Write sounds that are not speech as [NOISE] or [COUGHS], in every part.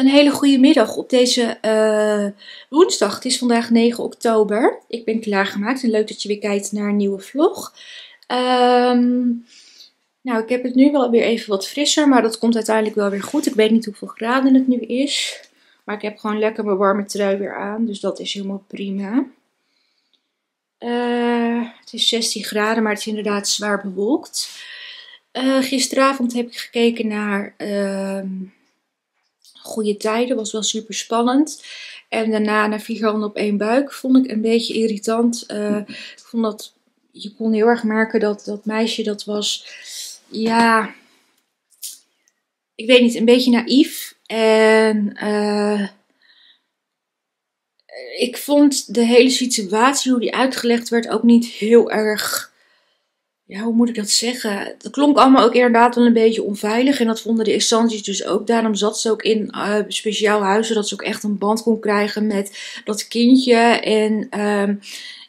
Een hele goede middag op deze eh, woensdag. Het is vandaag 9 oktober. Ik ben klaargemaakt en leuk dat je weer kijkt naar een nieuwe vlog. Ehm, nou, ik heb het nu wel weer even wat frisser, maar dat komt uiteindelijk wel weer goed. Ik weet niet hoeveel graden het nu is, maar ik heb gewoon lekker mijn warme trui weer aan, dus dat is helemaal prima. Uh, het is 16 graden, maar het is inderdaad zwaar bewolkt. Uh, gisteravond heb ik gekeken naar... Uh, goede tijden. Was wel super spannend. En daarna naar vier handen op één buik vond ik een beetje irritant. Uh, ik vond dat je kon heel erg merken dat dat meisje dat was. Ja, ik weet niet, een beetje naïef. En uh, ik vond de hele situatie, hoe die uitgelegd werd, ook niet heel erg ja, hoe moet ik dat zeggen? Dat klonk allemaal ook inderdaad wel een beetje onveilig. En dat vonden de instanties dus ook. Daarom zat ze ook in uh, speciaal huizen. Dat ze ook echt een band kon krijgen met dat kindje. En um,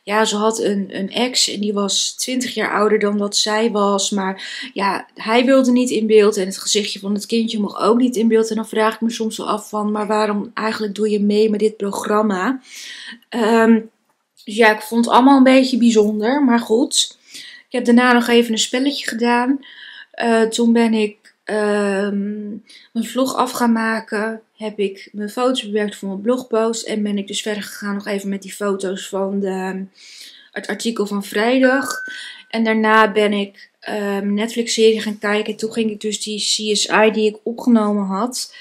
ja, ze had een, een ex en die was 20 jaar ouder dan dat zij was. Maar ja, hij wilde niet in beeld. En het gezichtje van het kindje mocht ook niet in beeld. En dan vraag ik me soms wel af van, maar waarom eigenlijk doe je mee met dit programma? Um, dus ja, ik vond het allemaal een beetje bijzonder. Maar goed. Ik heb daarna nog even een spelletje gedaan. Uh, toen ben ik mijn vlog af gaan maken. Heb ik mijn foto's bewerkt voor mijn blogpost. En ben ik dus verder gegaan nog even met die foto's van de, het artikel van vrijdag. En daarna ben ik uh, Netflix-serie gaan kijken. Toen ging ik dus die CSI die ik opgenomen had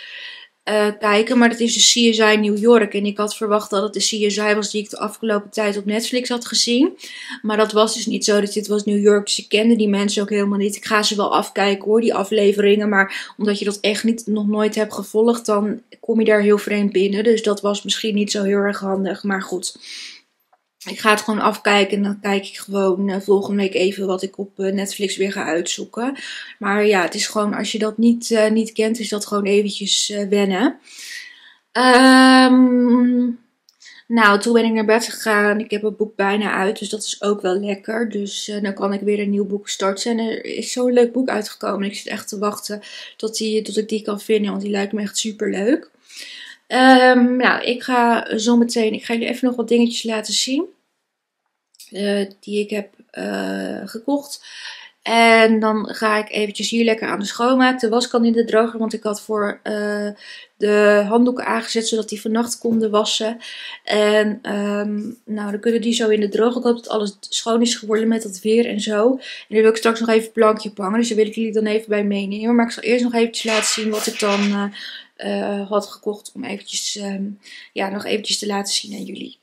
uh, kijken. Maar dat is de CSI New York. En ik had verwacht dat het de CSI was die ik de afgelopen tijd op Netflix had gezien. Maar dat was dus niet zo. Dat dit was New York. Dus ik kende die mensen ook helemaal niet. Ik ga ze wel afkijken hoor, die afleveringen. Maar omdat je dat echt niet, nog nooit hebt gevolgd, dan kom je daar heel vreemd binnen. Dus dat was misschien niet zo heel erg handig. Maar goed. Ik ga het gewoon afkijken en dan kijk ik gewoon uh, volgende week even wat ik op uh, Netflix weer ga uitzoeken. Maar ja, het is gewoon, als je dat niet, uh, niet kent, is dat gewoon eventjes wennen. Um, nou, toen ben ik naar bed gegaan. Ik heb het boek bijna uit, dus dat is ook wel lekker. Dus dan kan ik weer een nieuw boek starten. En er is zo'n leuk boek uitgekomen. Ik zit echt te wachten tot, die, tot ik die kan vinden, want die lijkt me echt super leuk. Um, nou, ik ga zo meteen, ik ga jullie even nog wat dingetjes laten zien. Uh, die ik heb uh, gekocht. En dan ga ik eventjes hier lekker aan de schoonmaak. De was kan in de droger, want ik had voor uh, de handdoeken aangezet, zodat die vannacht konden wassen. En um, nou, dan kunnen die zo in de droger. Ik hoop dat alles schoon is geworden met dat weer en zo. En dan wil ik straks nog even plankje hangen, dus daar wil ik jullie dan even bij meenemen. Maar ik zal eerst nog eventjes laten zien wat ik dan uh, had gekocht om eventjes, um, ja, nog eventjes te laten zien aan jullie.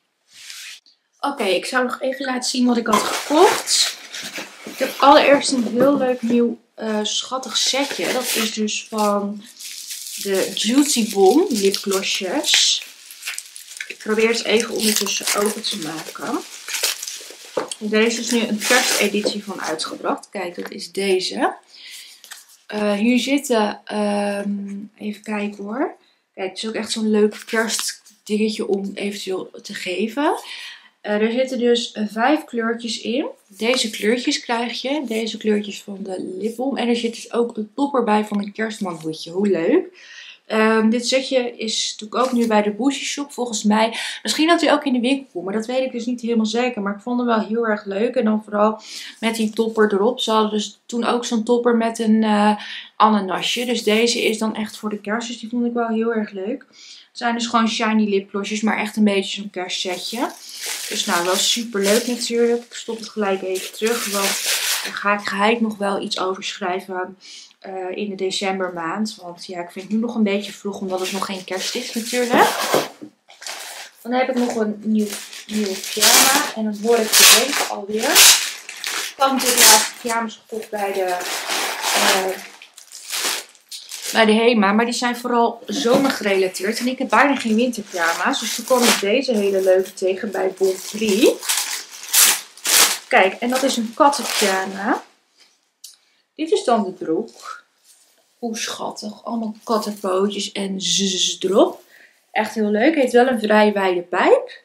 Oké, ik zou nog even laten zien wat ik had gekocht. Ik heb allereerst een heel leuk nieuw uh, schattig setje. Dat is dus van de Juicy Bomb lipglossjes. Ik probeer het even ondertussen open te maken. Er is nu een kersteditie van uitgebracht. Kijk, dat is deze. Uh, hier zitten, um, even kijken hoor. Kijk, het is ook echt zo'n leuk kerstdingetje om eventueel te geven. Uh, er zitten dus vijf kleurtjes in. Deze kleurtjes krijg je. Deze kleurtjes van de lipbalm. En er zit dus ook een topper bij van een kerstmanhoedje. Hoe leuk. Um, dit setje is natuurlijk ook nu bij de Bougie Shop volgens mij. Misschien dat hij ook in de winkel komt, maar dat weet ik dus niet helemaal zeker. Maar ik vond hem wel heel erg leuk. En dan vooral met die topper erop. Ze hadden dus toen ook zo'n topper met een uh, ananasje. Dus deze is dan echt voor de kerst. Dus die vond ik wel heel erg leuk. Het zijn dus gewoon shiny lipglossjes, maar echt een beetje zo'n kerstsetje. Dus nou, wel super leuk natuurlijk. Ik stop het gelijk even terug, want daar ga ik nog wel iets over schrijven uh, in de decembermaand. Want ja, ik vind het nu nog een beetje vroeg, omdat het nog geen kerst is natuurlijk. Dan heb ik nog een nieuw, nieuw pyjama. En dan hoor ik de denk alweer. Ik had natuurlijk laatst pyjama's gekocht bij de, uh, bij de HEMA. Maar die zijn vooral zomergerelateerd. En ik heb bijna geen winterpyjama's. Dus toen kwam ik deze hele leuke tegen bij Bon 3. Kijk, en dat is een kattenpyjama. Dit is dan de broek. Hoe schattig. Allemaal kattenpootjes en zzz erop. Echt heel leuk. Heeft wel een vrij wijde pijp.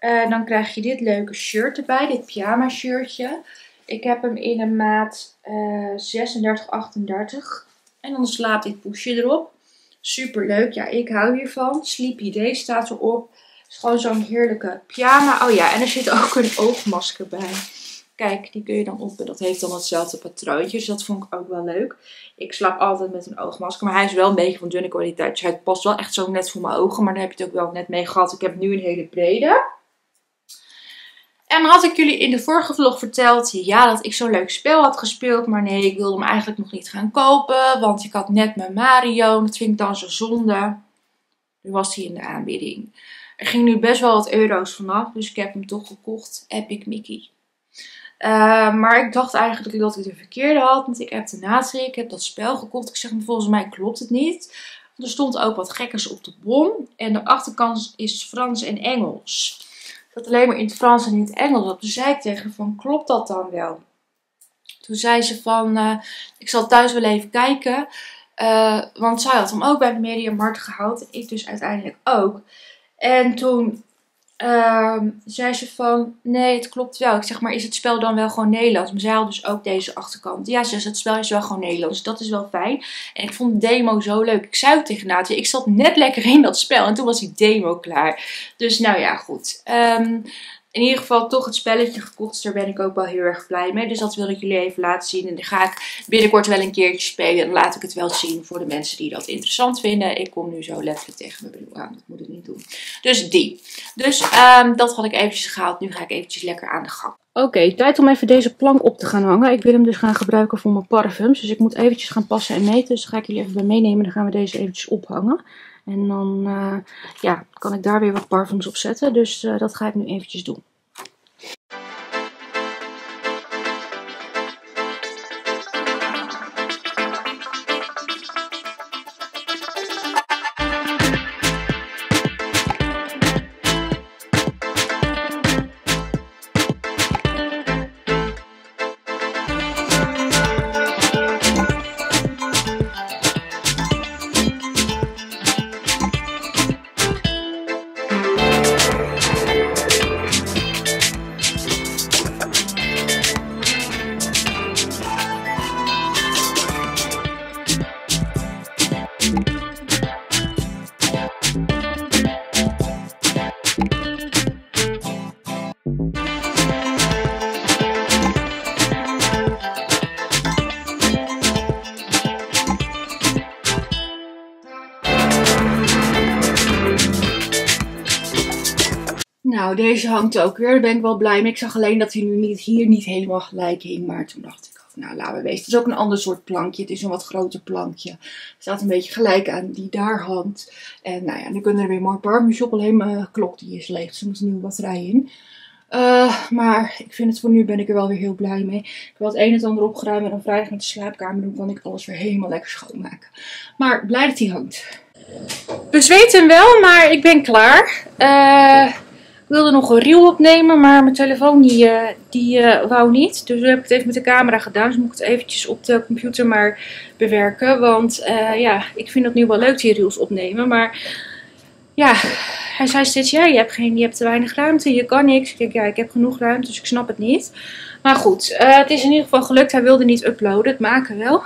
Uh, dan krijg je dit leuke shirt erbij. Dit pyjama shirtje. Ik heb hem in een maat uh, 36, 38. En dan slaapt dit poesje erop. Super leuk. Ja, ik hou hiervan. Sleepy Day staat erop. Het is gewoon zo'n heerlijke pyjama. Oh ja, en er zit ook een oogmasker bij. Kijk, die kun je dan op. Dat heeft dan hetzelfde patroontje. Dus dat vond ik ook wel leuk. Ik slaap altijd met een oogmasker. Maar hij is wel een beetje van dunne kwaliteit. Dus hij past wel echt zo net voor mijn ogen. Maar daar heb je het ook wel net mee gehad. Ik heb nu een hele brede. En had ik jullie in de vorige vlog verteld, ja, dat ik zo'n leuk spel had gespeeld. Maar nee, ik wilde hem eigenlijk nog niet gaan kopen. Want ik had net mijn Mario. Dat vind ik dan zo zonde. Nu was hij in de aanbieding. Er ging nu best wel wat euro's vanaf. Dus ik heb hem toch gekocht. Epic Mickey. Uh, maar ik dacht eigenlijk dat ik de verkeerde had. Want ik heb de nazi, ik heb dat spel gekocht. Ik zeg, maar volgens mij klopt het niet. Er stond ook wat gekkers op de bom. En de achterkant is Frans en Engels. Had alleen maar in het Frans en in het Engels. Toen zei ik tegen van, klopt dat dan wel? Toen zei ze van, uh, ik zal thuis wel even kijken. Uh, want zij had hem ook bij Mediamarkt gehouden. Ik dus uiteindelijk ook. En toen uh, zei ze van, nee, het klopt wel. Ik zeg maar, is het spel dan wel gewoon Nederlands? Maar zij had dus ook deze achterkant. Ja, ze het spel is wel gewoon Nederlands. Dat is wel fijn. En ik vond de demo zo leuk. Ik zei tegen Nadia, ik zat net lekker in dat spel. En toen was die demo klaar. Dus nou ja, goed. Um, in ieder geval toch het spelletje gekocht. Dus daar ben ik ook wel heel erg blij mee. Dus dat wil ik jullie even laten zien. En dan ga ik binnenkort wel een keertje spelen. En dan laat ik het wel zien voor de mensen die dat interessant vinden. Ik kom nu zo letterlijk tegen mijn bril aan. Dat moet ik niet doen. Dus die. Dus um, dat had ik eventjes gehaald. Nu ga ik eventjes lekker aan de gang. Oké, tijd om even deze plank op te gaan hangen. Ik wil hem dus gaan gebruiken voor mijn parfums. Dus ik moet eventjes gaan passen en meten. Dus ga ik jullie even bij meenemen. Dan gaan we deze eventjes ophangen. En dan uh, ja, kan ik daar weer wat parfums op zetten. Dus uh, dat ga ik nu eventjes doen. Nou, deze hangt ook weer. Daar ben ik wel blij mee. Ik zag alleen dat hij nu niet, hier niet helemaal gelijk hing. Maar toen dacht ik, nou laten we wezen. Het is ook een ander soort plankje. Het is een wat groter plankje. Het staat een beetje gelijk aan die daar hangt. En nou ja, nu kunnen er weer mooi parfums op. Alleen mijn klok die is leeg. Dus er moet een nieuwe batterij in. Uh, maar ik vind het voor nu ben ik er wel weer heel blij mee. Ik heb wat een en het ander opgeruimd en dan vrijdag met de slaapkamer doen. kan ik alles weer helemaal lekker schoonmaken. Maar blij dat hij hangt. Bezweet hem wel, maar ik ben klaar. Ik wilde nog een reel opnemen, maar mijn telefoon die, uh, die uh, wou niet. Dus heb ik het even met de camera gedaan. Dus moet ik het eventjes op de computer maar bewerken. Want uh, ja, ik vind het nu wel leuk die reels opnemen. Maar ja, hij zei steeds, ja, je hebt, geen, je hebt te weinig ruimte, je kan niks. Ik denk, ja, ik heb genoeg ruimte, dus ik snap het niet. Maar goed, het is in ieder geval gelukt. Hij wilde niet uploaden, het maken wel.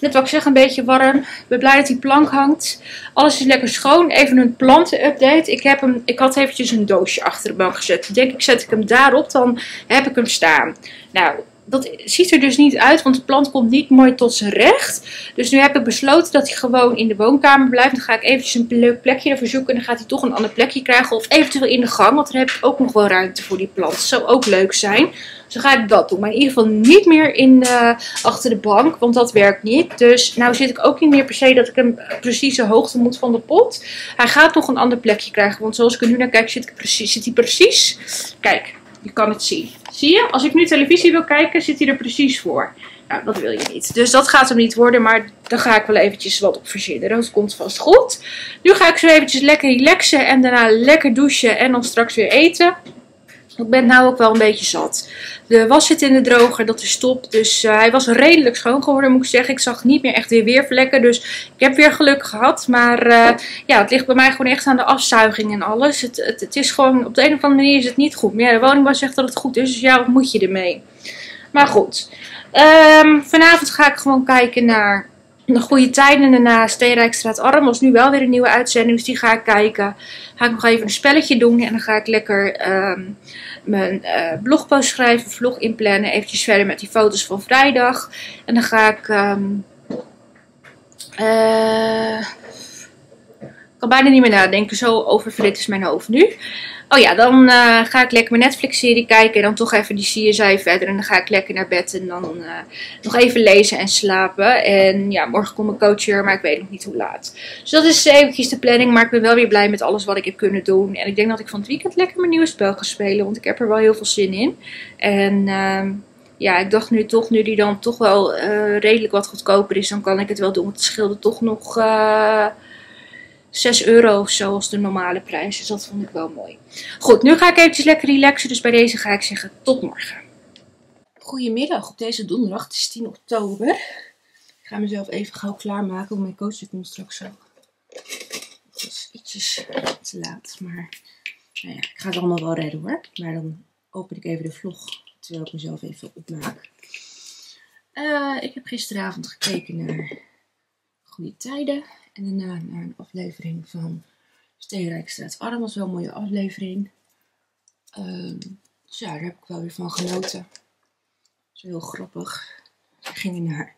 Net wat ik zeg, een beetje warm. Ik ben blij dat die plank hangt. Alles is lekker schoon. Even een planten-update. Ik, heb hem, ik had eventjes een doosje achter de bank gezet. Ik denk ik, zet ik hem daarop, dan heb ik hem staan. Nou, dat ziet er dus niet uit, want de plant komt niet mooi tot zijn recht. Dus nu heb ik besloten dat hij gewoon in de woonkamer blijft. Dan ga ik eventjes een leuk plekje ervoor zoeken. En dan gaat hij toch een ander plekje krijgen. Of eventueel in de gang, want dan heb ik ook nog wel ruimte voor die plant. Zou ook leuk zijn. Dus dan ga ik dat doen. Maar in ieder geval niet meer in, uh, achter de bank, want dat werkt niet. Dus nou zit ik ook niet meer per se dat ik hem precies de hoogte moet van de pot. Hij gaat nog een ander plekje krijgen, want zoals ik er nu naar kijk zit, precies, zit hij precies... Kijk, je kan het zien. Zie je? Als ik nu televisie wil kijken, zit hij er precies voor. Nou, dat wil je niet. Dus dat gaat hem niet worden, maar daar ga ik wel eventjes wat op verzinnen. Dat komt vast goed. Nu ga ik zo eventjes lekker relaxen en daarna lekker douchen en dan straks weer eten. Ik ben nou ook wel een beetje zat. De was zit in de droger, dat is top. Dus uh, hij was redelijk schoon geworden, moet ik zeggen. Ik zag niet meer echt weer weervlekken. Dus ik heb weer geluk gehad. Maar uh, ja, het ligt bij mij gewoon echt aan de afzuiging en alles. Het, het, het, is gewoon, op de een of andere manier is het niet goed. Maar ja, de woningbouw zegt dat het goed is. Dus ja, wat moet je ermee? Maar goed. Um, vanavond ga ik gewoon kijken naar de goede tijden daarna Steenrijkstraat Arm was nu wel weer een nieuwe uitzending. Dus die ga ik kijken. Ga ik nog even een spelletje doen. En dan ga ik lekker ehm, mijn uh, blogpost schrijven, vlog inplannen. Eventjes verder met die foto's van vrijdag. En dan ga ik... Um, ik kan bijna niet meer nadenken. Zo oververhit is mijn hoofd nu. Oh ja, dan uh, ga ik lekker mijn Netflix-serie kijken. En dan toch even die CSI verder. En dan ga ik lekker naar bed. En dan uh, nog even lezen en slapen. En ja, morgen komt mijn coach hier. Maar ik weet nog niet hoe laat. Dus dat is eventjes de planning. Maar ik ben wel weer blij met alles wat ik heb kunnen doen. En ik denk dat ik van het weekend lekker mijn nieuwe spel ga spelen. Want ik heb er wel heel veel zin in. En... Uh, ja, ik dacht nu toch, nu die dan toch wel uh, redelijk wat goedkoper is, dan kan ik het wel doen. Want het scheelde toch nog 6 euro of zo als de normale prijs. Dus dat vond ik wel mooi. Goed, nu ga ik eventjes lekker relaxen. Dus bij deze ga ik zeggen tot morgen. Goedemiddag op deze donderdag. Het is 10 oktober. Ik ga mezelf even gauw klaarmaken. Want mijn coach komt straks zo. Het ietsjes te laat. Maar nou ja, ik ga het allemaal wel redden hoor. Maar dan open ik even de vlog. Terwijl ik mezelf even opmaak. Uh, ik heb gisteravond gekeken naar Goede Tijden. En daarna naar een aflevering van Steenrijkstraat Arm. Was wel een mooie aflevering. Um, dus ja, daar heb ik wel weer van genoten. Dat is heel grappig. We gingen naar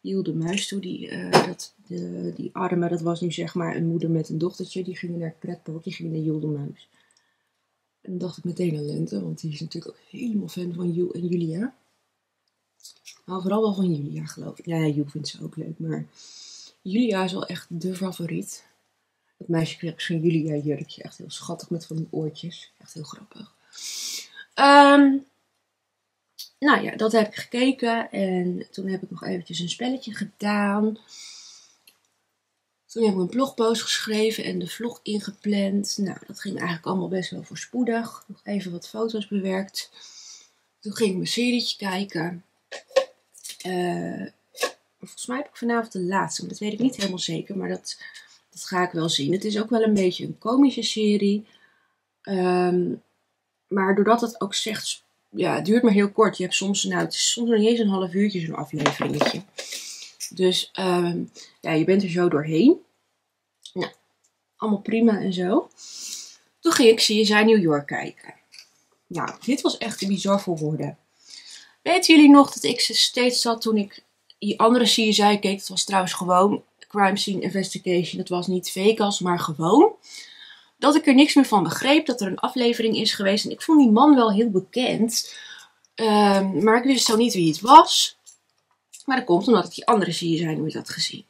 Jiel de Muis toe. Die, uh, dat, de, die arme, dat was nu zeg maar een moeder met een dochtertje. Die gingen naar het pretpark. Die gingen naar Jiel de Muis. En dan dacht ik meteen aan Lente. Want die is natuurlijk ook helemaal fan van Jiel en Julia. Maar vooral wel van Julia geloof ik. Ja, Jiel vindt ze ook leuk. Maar Julia is wel echt de favoriet. Dat meisje kreeg zo'n Julia jurkje. Echt heel schattig met van die oortjes. Echt heel grappig. Um, nou ja, dat heb ik gekeken. En toen heb ik nog eventjes een spelletje gedaan. Toen heb ik een blogpost geschreven en de vlog ingepland. Nou, dat ging eigenlijk allemaal best wel voorspoedig. Nog even wat foto's bewerkt. Toen ging ik mijn serietje kijken. Uh, Volgens mij heb ik vanavond de laatste, dat weet ik niet helemaal zeker. Maar dat, dat ga ik wel zien. Het is ook wel een beetje een komische serie. Um, maar doordat het ook zegt, ja, het duurt maar heel kort. Je hebt soms, nou, het is soms nog niet eens een half uurtje zo'n afleveringetje. Dus um, ja, je bent er zo doorheen. Nou, allemaal prima en zo. Toen ging ik CSI New York kijken. Nou, dit was echt bizar voor woorden. Weten jullie nog dat ik steeds zat toen ik die andere CSI keek, dat was trouwens gewoon Crime Scene Investigation. Dat was niet Vegas, maar gewoon. Dat ik er niks meer van begreep, dat er een aflevering is geweest. En ik vond die man wel heel bekend. Um, maar ik wist zo niet wie het was. Maar dat komt omdat ik die andere CSI nooit had gezien.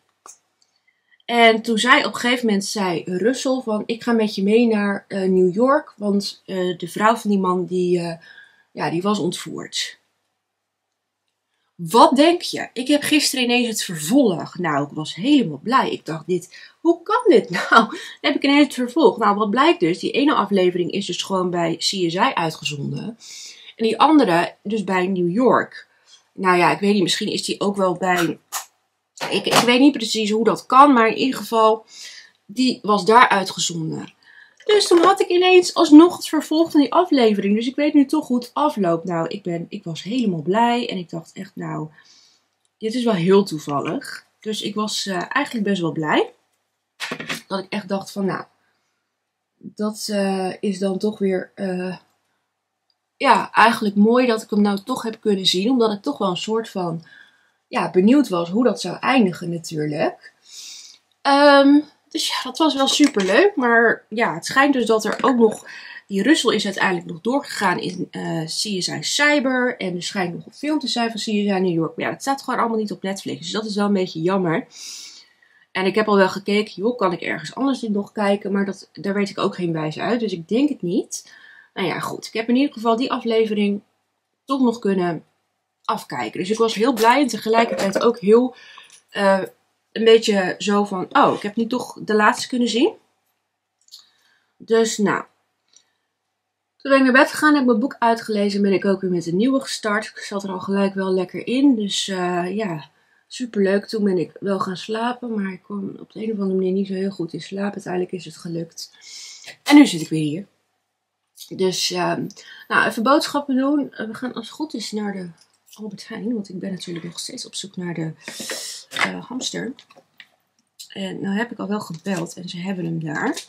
En toen zei op een gegeven moment, zei Russell van, ik ga met je mee naar uh, New York. Want uh, de vrouw van die man, die, uh, ja, die was ontvoerd. Wat denk je? Ik heb gisteren ineens het vervolg. Nou, ik was helemaal blij. Ik dacht, dit, hoe kan dit [LAUGHS] nou? Dan heb ik ineens het vervolg. Nou, wat blijkt dus? Die ene aflevering is dus gewoon bij CSI uitgezonden. En die andere dus bij New York. Nou ja, ik weet niet, misschien is die ook wel bij... Ik, ik weet niet precies hoe dat kan, maar in ieder geval, die was daar uitgezonden. Dus toen had ik ineens alsnog het vervolg van die aflevering. Dus ik weet nu toch hoe het afloopt. Nou, ik, ben, ik was helemaal blij. En ik dacht echt, nou, dit is wel heel toevallig. Dus ik was uh, eigenlijk best wel blij. Dat ik echt dacht van, nou, dat uh, is dan toch weer, uh, ja, eigenlijk mooi dat ik hem nou toch heb kunnen zien. Omdat ik toch wel een soort van, ja, benieuwd was hoe dat zou eindigen natuurlijk. Um, dus ja, dat was wel super leuk. Maar ja, het schijnt dus dat er ook nog. Die Russell is uiteindelijk nog doorgegaan in uh, eh, CSI Cyber. En er schijnt nog een film te zijn van CSI New York. Maar ja, het staat gewoon allemaal niet op Netflix. Dus dat is wel een beetje jammer. En ik heb al wel gekeken, joh, kan ik ergens anders dit nog kijken? Maar dat, daar weet ik ook geen wijs uit. Dus ik denk het niet. Nou ja, goed. Ik heb in ieder geval die aflevering toch nog kunnen afkijken. Dus ik was heel blij en tegelijkertijd ook heel uh, een beetje zo van, oh, ik heb nu toch de laatste kunnen zien. Dus nou, toen ben ik naar bed gegaan, heb ik mijn boek uitgelezen ben ik ook weer met een nieuwe gestart. Ik zat er al gelijk wel lekker in, dus uh, ja, super leuk. Toen ben ik wel gaan slapen, maar ik kwam op de een of andere manier niet zo heel goed in slaap. Uiteindelijk is het gelukt. En nu zit ik weer hier. Dus, uh, nou, even boodschappen doen. We gaan als het goed is naar de Albert Heijn, want ik ben natuurlijk nog steeds op zoek naar de uh, hamster. En nou heb ik al wel gebeld en ze hebben hem daar.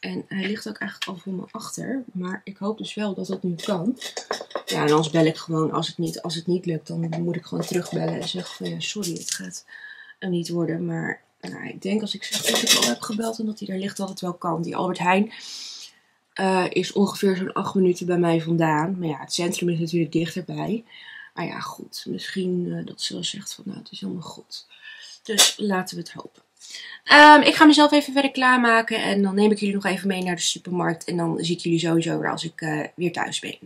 En hij ligt ook eigenlijk al voor me achter. Maar ik hoop dus wel dat dat nu kan. Ja, en anders bel ik gewoon. Als het niet, als het niet lukt, dan moet ik gewoon terugbellen en zeggen van ja, sorry, het gaat hem niet worden. Maar nou, ik denk als ik zeg dat ik al heb gebeld en dat hij daar ligt, dat het wel kan. Die Albert Heijn uh, is ongeveer zo'n acht minuten bij mij vandaan. Maar ja, het centrum is natuurlijk dichterbij. Maar ja, goed. Misschien uh, dat ze wel zegt van nou, het is helemaal goed. Dus laten we het hopen. Um, ik ga mezelf even verder klaarmaken. En dan neem ik jullie nog even mee naar de supermarkt. En dan zie ik jullie sowieso weer als ik uh, weer thuis ben.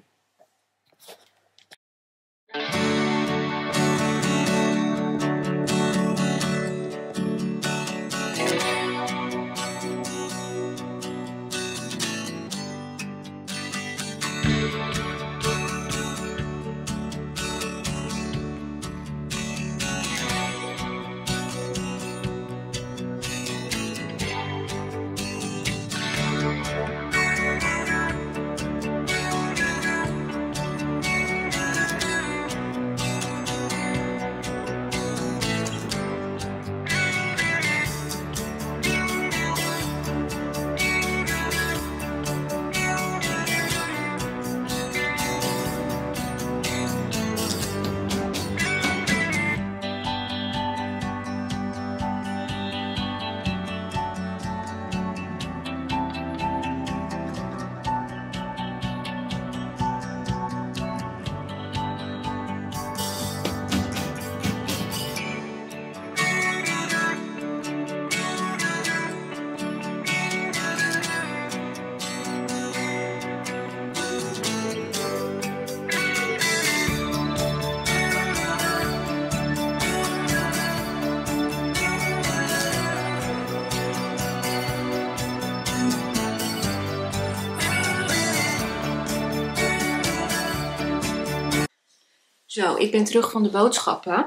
Zo, ik ben terug van de boodschappen.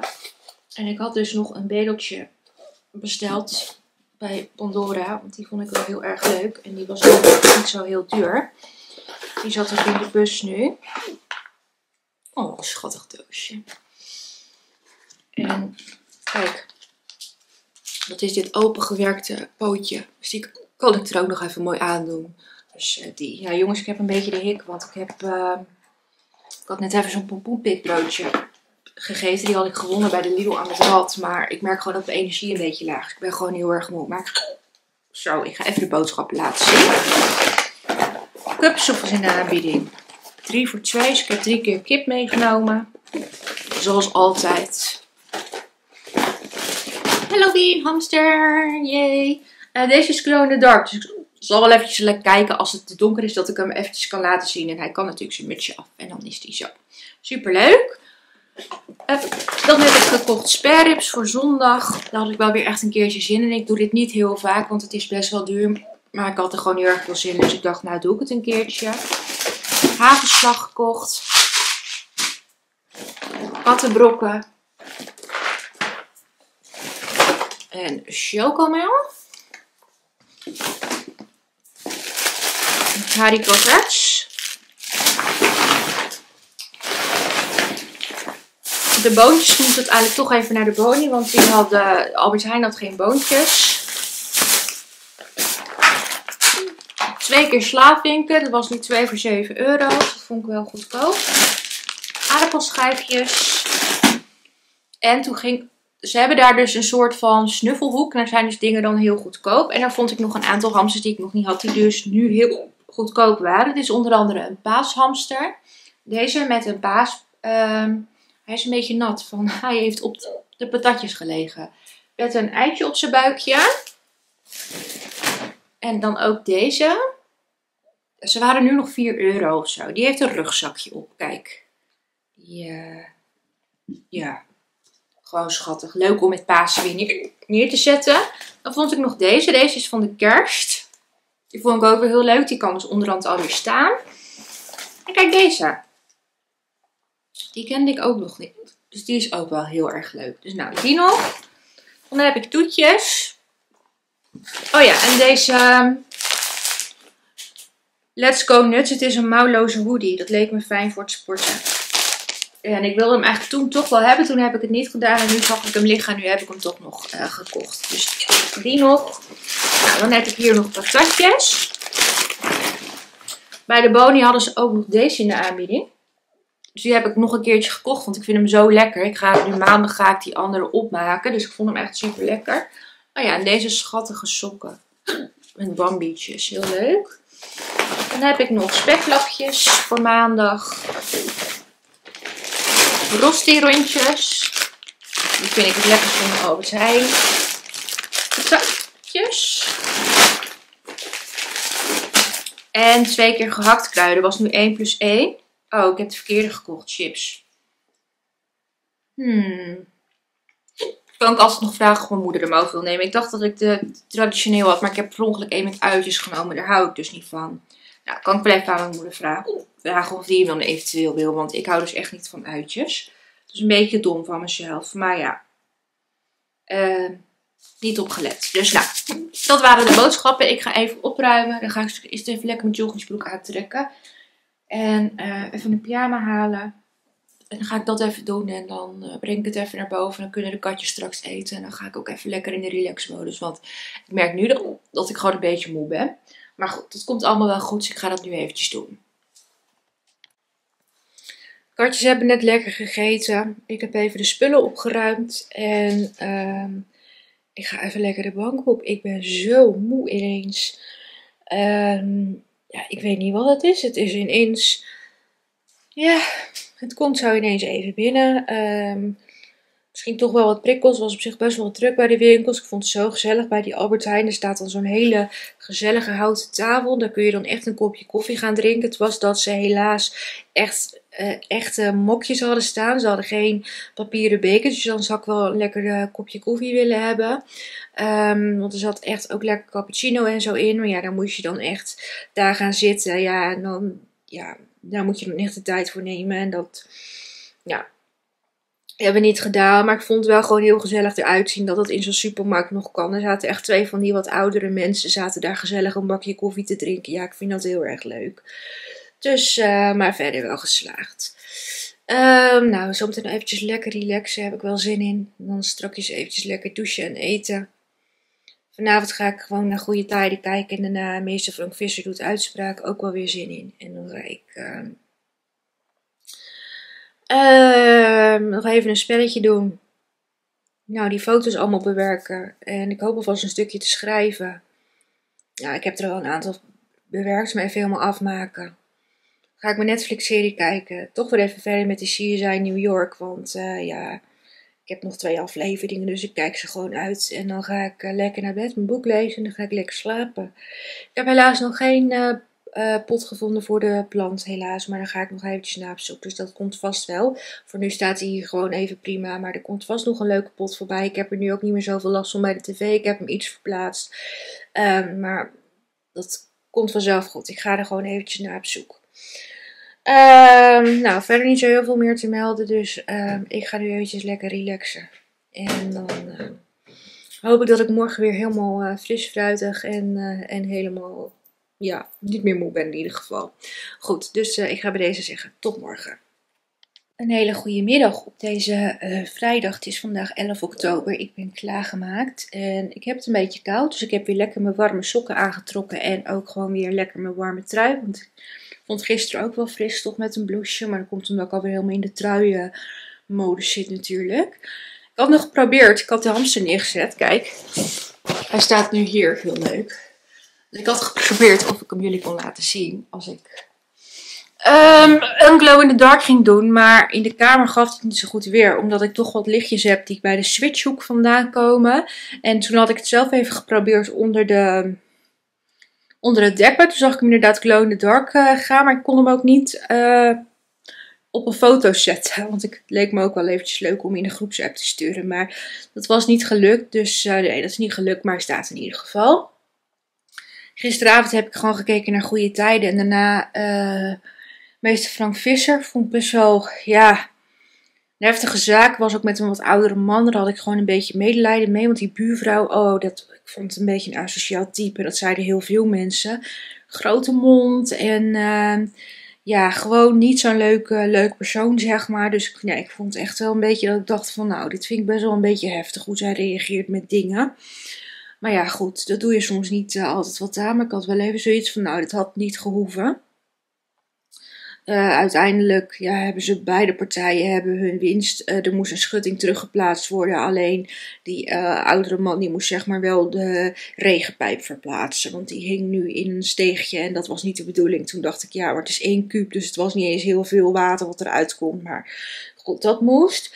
En ik had dus nog een bedeltje besteld bij Pandora. Want die vond ik wel heel erg leuk. En die was niet zo heel duur. Die zat ook in de bus nu. Oh, schattig doosje. En kijk. Dat is dit opengewerkte pootje. Dus die kan ik er ook nog even mooi aandoen. Dus uh, die. Ja jongens, ik heb een beetje de hik. Want ik heb... Uh, ik had net even zo'n pompoenpitbroodje gegeten. Die had ik gewonnen bij de Lidl aan het rad. Maar ik merk gewoon dat mijn energie een beetje laag is. Ik ben gewoon heel erg moe. Maar zo, ik ga even de boodschappen laten zien. Cupsoep in de aanbieding. 3 voor 2. Dus ik heb drie keer kip meegenomen. Zoals altijd. Halloween, hamster. Yay. Uh, deze is Glow in the Dark. Dus zal wel eventjes kijken als het te donker is dat ik hem eventjes kan laten zien. En hij kan natuurlijk zijn mutsje af. En dan is hij zo. Super leuk. Dan heb ik gekocht spareribs voor zondag. Daar had ik wel weer echt een keertje zin in. Ik doe dit niet heel vaak, want het is best wel duur. Maar ik had er gewoon heel erg veel zin in. Dus ik dacht, nou doe ik het een keertje. Hagelslag gekocht. Kattenbrokken. En chocomel. Harry. De boontjes moet het eigenlijk toch even naar de bonie, want die had, Albert Heijn had geen boontjes. Twee keer slaapwinken, dat was nu 2 voor 7 euro. Dat vond ik wel goedkoop. Aardappelschijfjes. En toen ging ze hebben daar dus een soort van snuffelhoek. Daar zijn dus dingen dan heel goedkoop. En daar vond ik nog een aantal hamsters die ik nog niet had. Die dus nu heel goedkoop waren. Dit is onder andere een paashamster. Deze met een paas. Ehm, hij is een beetje nat. Van, [LAUGHS] hij heeft op de patatjes gelegen. Met een eitje op zijn buikje. En dan ook deze. Ze waren nu nog 4 euro of zo. Die heeft een rugzakje op. Kijk. Ja. Ja. Gewoon schattig. Leuk om met Pasen weer neer te zetten. Dan vond ik nog deze. Deze is van de kerst. Die vond ik ook weer heel leuk. Die kan dus onderhand alweer staan. En kijk deze. Die kende ik ook nog niet. Dus die is ook wel heel erg leuk. Dus nou, die nog. Dan heb ik toetjes. Oh ja, en deze... Ehm, Let's Go Nuts. Het is een mouwloze hoodie. Dat leek me fijn voor het sporten. En ik wilde hem eigenlijk toen toch wel hebben. Toen heb ik het niet gedaan. En nu zag ik hem liggen. En nu heb ik hem toch nog uh, gekocht. Dus die nog. Nou, dan heb ik hier nog patatjes. Bij de Boni hadden ze ook nog deze in de aanbieding. Dus die heb ik nog een keertje gekocht. Want ik vind hem zo lekker. Ik ga nu maandag ga ik die andere opmaken. Dus ik vond hem echt super lekker. Oh ja, en deze schattige sokken. Met bambietjes. Heel leuk. Dan heb ik nog speklapjes voor maandag. Rondjes. Die vind ik het lekkerst van de Albert. Patatjes. En twee keer gehakt kruiden. was nu 1 plus 1. Oh, ik heb de verkeerde gekocht. Chips. Hmm. Kan ik altijd nog vragen of mijn moeder hem over wil nemen. Ik dacht dat ik de traditioneel had. Maar ik heb per ongeluk één met uitjes genomen. Daar hou ik dus niet van. Nou, kan ik even aan mijn moeder vragen. Vragen of die hem dan eventueel wil. Want ik hou dus echt niet van uitjes. Dus een beetje dom van mezelf. Maar ja. Uh, niet opgelet. Dus nou, dat waren de boodschappen. Ik ga even opruimen. Dan ga ik eerst even lekker mijn joggingsbroek uittrekken. En uh, even een pyjama halen. En dan ga ik dat even doen en dan uh, breng ik het even naar boven. Dan kunnen de katjes straks eten. En dan ga ik ook even lekker in de relax-modus. Want ik merk nu dat ik gewoon een beetje moe ben. Maar goed, het komt allemaal wel goed. Dus ik ga dat nu eventjes doen. Katjes hebben net lekker gegeten. Ik heb even de spullen opgeruimd. En uh, ik ga even lekker de bank op. Ik ben zo moe ineens. Um, ja, ik weet niet wat het is. Het is ineens. Ja, het komt zo ineens even binnen. Um, misschien toch wel wat prikkels. Was op zich best wel druk bij de winkels. Ik vond het zo gezellig bij die Albert Heijn. Er staat dan zo'n hele gezellige houten tafel. Daar kun je dan echt een kopje koffie gaan drinken. Het was dat ze helaas echt uh, echte mokjes hadden staan. Ze hadden geen papieren bekers. Dus dan zou ik wel een lekker uh, kopje koffie willen hebben. Um, want er zat echt ook lekker cappuccino en zo in. Maar ja, dan moest je dan echt daar gaan zitten. Ja, en dan, ja, daar moet je dan echt de tijd voor nemen. En dat, ja, hebben we niet gedaan. Maar ik vond het wel gewoon heel gezellig eruit zien dat het in zo'n supermarkt nog kan. Er zaten echt twee van die wat oudere mensen. Zaten daar gezellig een bakje koffie te drinken. Ja, ik vind dat heel erg leuk. Dus, uh, maar verder wel geslaagd. Um, nou, zometeen eventjes lekker relaxen. Heb ik wel zin in. Dan straks eventjes lekker douchen en eten. Vanavond ga ik gewoon naar goede tijden kijken. En daarna meester Frank Visser doet uitspraak. Ook wel weer zin in. En dan ga ik... Uh, uh, nog even een spelletje doen. Nou, die foto's allemaal bewerken. En ik hoop alvast een stukje te schrijven. Ja, ik heb er al een aantal bewerkt, maar even helemaal afmaken. Ga ik mijn Netflix-serie kijken. Toch weer even verder met de CSI New York. Want uh, ja, ik heb nog twee afleveringen, dus ik kijk ze gewoon uit. En dan ga ik uh, lekker naar bed, mijn boek lezen en dan ga ik lekker slapen. Ik heb helaas nog geen uh, pot gevonden voor de plant, helaas. Maar daar ga ik nog eventjes naar op zoek. Dus dat komt vast wel. Voor nu staat hij hier gewoon even prima. Maar er komt vast nog een leuke pot voorbij. Ik heb er nu ook niet meer zoveel last van bij de tv. Ik heb hem iets verplaatst. Um, maar dat komt vanzelf goed. Ik ga er gewoon eventjes naar op zoek. Um, nou, verder niet zo heel veel meer te melden. Dus um, ik ga nu eventjes lekker relaxen. En dan uh, hoop ik dat ik morgen weer helemaal uh, fris, fruitig en, en helemaal ja, niet meer moe ben in ieder geval. Goed, dus uh, ik ga bij deze zeggen tot morgen. Een hele goede middag op deze uh, vrijdag. Het is vandaag 11 oktober. Ik ben klaargemaakt en ik heb het een beetje koud. Dus ik heb weer lekker mijn warme sokken aangetrokken en ook gewoon weer lekker mijn warme trui. Want ik vond gisteren ook wel fris toch met een blouseje. Maar dat komt omdat ik alweer helemaal in de truienmodus zit natuurlijk. Ik had nog geprobeerd. Ik had de hamster neergezet. Kijk, hij staat nu hier. Heel leuk. Dus ik had geprobeerd of ik hem jullie kon laten zien als ik um, een glow in the dark ging doen. Maar in de kamer gaf het niet zo goed weer. Omdat ik toch wat lichtjes heb die bij de switchhoek vandaan komen. En toen had ik het zelf even geprobeerd onder, de, onder het dekbed. Toen zag ik hem inderdaad glow in the dark uh, gaan. Maar ik kon hem ook niet uh, op een foto zetten. Want het leek me ook wel eventjes leuk om in een groepsapp te sturen. Maar dat was niet gelukt. Dus uh, nee, dat is niet gelukt. Maar hij staat in ieder geval. Gisteravond heb ik gewoon gekeken naar goede tijden. En daarna uh, meester Frank Visser. Vond ik best wel, ja, een heftige zaak. Was ook met een wat oudere man. Daar had ik gewoon een beetje medelijden mee. Want die buurvrouw, oh, dat, ik vond het een beetje een asociaal type. Dat zeiden heel veel mensen. Grote mond en... Uh, ja, gewoon niet zo'n leuke, leuk persoon, zeg maar. Dus nee, ik vond echt wel een beetje dat ik dacht van, nou, dit vind ik best wel een beetje heftig hoe zij reageert met dingen. Maar ja, goed, dat doe je soms niet uh, altijd wat aan. Maar ik had wel even zoiets van, nou, dit had niet gehoeven. Uh, uiteindelijk ja, hebben ze beide partijen hebben hun winst. Uh, er moest een schutting teruggeplaatst worden. Alleen die oudere man die moest zeg maar wel de regenpijp verplaatsen. Want die hing nu in een steegje en dat was niet de bedoeling. Toen dacht ik ja, maar het is één kuub. Dus het was niet eens heel veel water wat eruit komt. Maar goed, dat moest.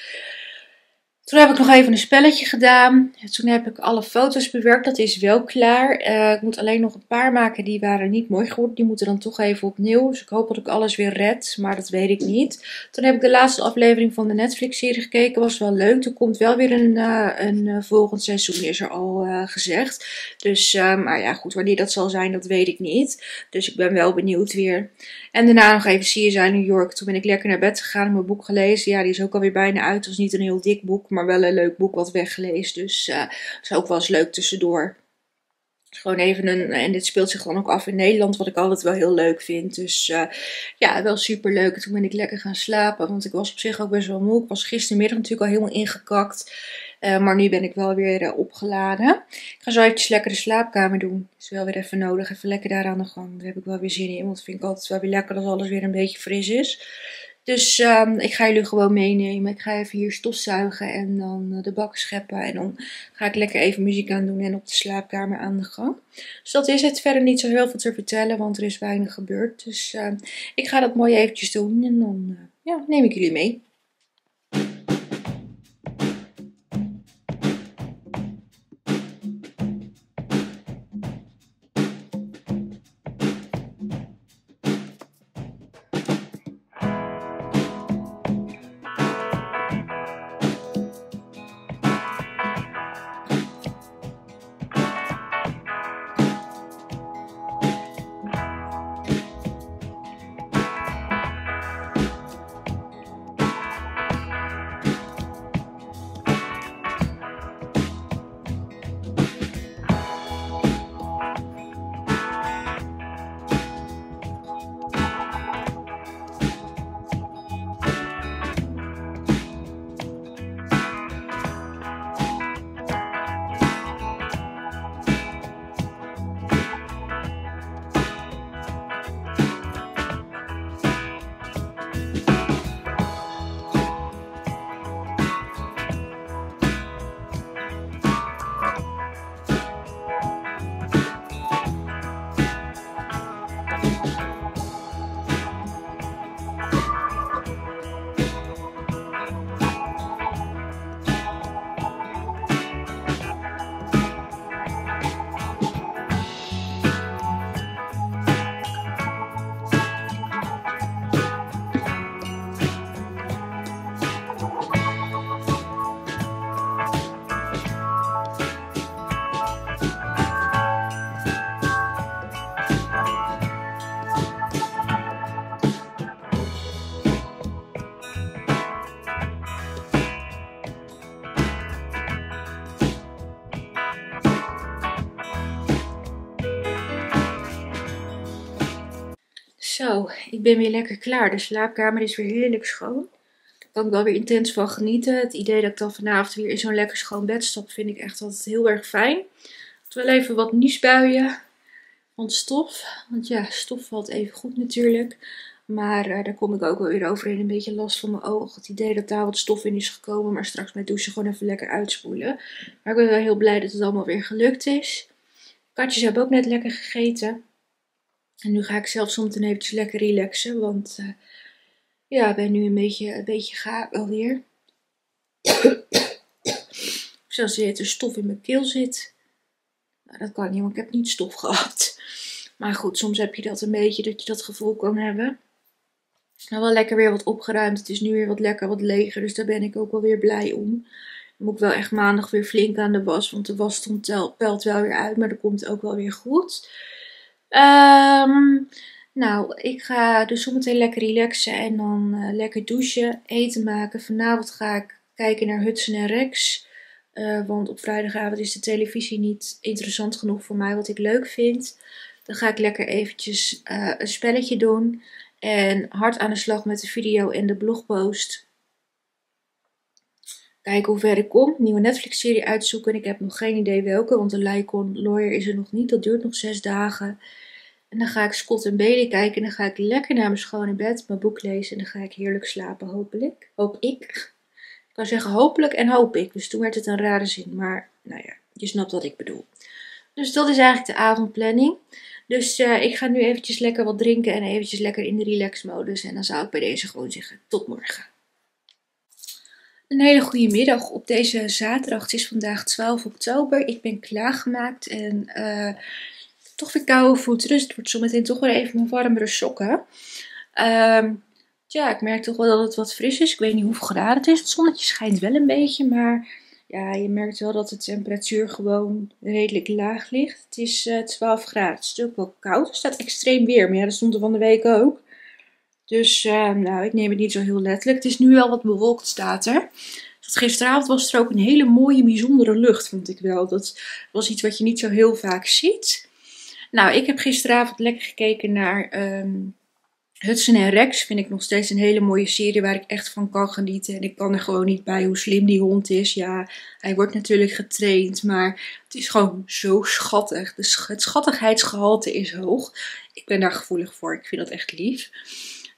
Toen heb ik nog even een spelletje gedaan. Toen heb ik alle foto's bewerkt. Dat is wel klaar. Uh, ik moet alleen nog een paar maken. Die waren niet mooi geworden. Die moeten dan toch even opnieuw. Dus ik hoop dat ik alles weer red. Maar dat weet ik niet. Toen heb ik de laatste aflevering van de Netflix-serie gekeken. Was wel leuk. Er komt wel weer een, uh, een uh, volgend seizoen, is er al gezegd. Dus, maar ja, goed. Wanneer dat zal zijn, dat weet ik niet. Dus ik ben wel benieuwd weer. En daarna nog even CSI New York. Toen ben ik lekker naar bed gegaan mijn boek gelezen. Ja, die is ook alweer bijna uit. Het was niet een heel dik boek, maar wel een leuk boek wat weggelezen. Dus uh, is ook wel eens leuk tussendoor. Gewoon even een. En dit speelt zich dan ook af in Nederland, wat ik altijd wel heel leuk vind. Dus uh, ja, wel super leuk. Toen ben ik lekker gaan slapen, want ik was op zich ook best wel moe. Ik was gistermiddag natuurlijk al helemaal ingekakt. Uh, maar nu ben ik wel weer opgeladen. Ik ga zo eventjes lekker de slaapkamer doen. Is wel weer even nodig. Even lekker daar aan de gang. Daar heb ik wel weer zin in. Want vind ik altijd wel weer lekker als alles weer een beetje fris is. Dus um, ik ga jullie gewoon meenemen. Ik ga even hier stofzuigen en dan uh, de bak scheppen. En dan ga ik lekker even muziek aan doen en op de slaapkamer aan de gang. Dus dat is het. Verder niet zo heel veel te vertellen, want er is weinig gebeurd. Dus uh, ik ga dat mooi eventjes doen en dan uh, ja, neem ik jullie mee. Ik ben weer lekker klaar. De slaapkamer is weer heerlijk schoon. Daar kan ik wel weer intens van genieten. Het idee dat ik dan vanavond weer in zo'n lekker schoon bed stap, vind ik echt altijd heel erg fijn. Wel even wat niesbuien van stof. Want ja, stof valt even goed natuurlijk. Maar uh, daar kom ik ook wel weer overheen. Een beetje last van mijn oog. Het idee dat daar wat stof in is gekomen. Maar straks met douchen gewoon even lekker uitspoelen. Maar ik ben wel heel blij dat het allemaal weer gelukt is. Katjes hebben ook net lekker gegeten. En nu ga ik zelf soms eventjes lekker relaxen, want uh, ja, ik ben nu een beetje, een beetje gaar alweer. [COUGHS] Zoals je er stof in mijn keel zit. Nou, dat kan niet, want ik heb niet stof gehad. Maar goed, soms heb je dat een beetje, dat je dat gevoel kan hebben. Nou, wel lekker weer wat opgeruimd. Het is nu weer wat lekker, wat leger. Dus daar ben ik ook wel weer blij om. Dan moet ik wel echt maandag weer flink aan de was. Want de was stond pelt wel weer uit. Maar dat komt ook wel weer goed. Um, nou, ik ga dus zometeen lekker relaxen en dan uh, lekker douchen, eten maken. Vanavond ga ik kijken naar Hudson en Rex. Uh, want op vrijdagavond is de televisie niet interessant genoeg voor mij wat ik leuk vind. Dan ga ik lekker eventjes uh, een spelletje doen. En hard aan de slag met de video en de blogpost. Kijken hoe ver ik kom. Nieuwe Netflix-serie uitzoeken. Ik heb nog geen idee welke, want de Lycon Lawyer is er nog niet. Dat duurt nog zes dagen. En dan ga ik Scott en Bailey kijken. En dan ga ik lekker naar mijn schone bed, mijn boek lezen. En dan ga ik heerlijk slapen, hopelijk. Hoop ik. Ik kan zeggen hopelijk en hoop ik. Dus toen werd het een rare zin. Maar nou ja, je snapt wat ik bedoel. Dus dat is eigenlijk de avondplanning. Dus uh, ik ga nu eventjes lekker wat drinken en eventjes lekker in de relax modus. En dan zou ik bij deze gewoon zeggen tot morgen. Een hele goede middag op deze zaterdag. Het is vandaag 12 oktober. Ik ben klaargemaakt en uh, toch weer koude voeten. Dus het wordt zometeen toch weer even mijn warmere sokken. Uh, ja, ik merk toch wel dat het wat fris is. Ik weet niet hoeveel graden het is. Het zonnetje schijnt wel een beetje, maar ja, je merkt wel dat de temperatuur gewoon redelijk laag ligt. Het is uh, eh, 12 graden. Het is natuurlijk wel koud. Er staat extreem weer, maar ja, dat stond er van de week ook. Dus uh, nou, ik neem het niet zo heel letterlijk. Het is nu wel wat bewolkt, staat er. Gisteravond was er ook een hele mooie, bijzondere lucht, vond ik wel. Dat was iets wat je niet zo heel vaak ziet. Nou, ik heb gisteravond lekker gekeken naar um, Hudson en Rex. Vind ik nog steeds een hele mooie serie waar ik echt van kan genieten. En ik kan er gewoon niet bij hoe slim die hond is. Ja, hij wordt natuurlijk getraind, maar het is gewoon zo schattig. het schattigheidsgehalte is hoog. Ik ben daar gevoelig voor. Ik vind dat echt lief.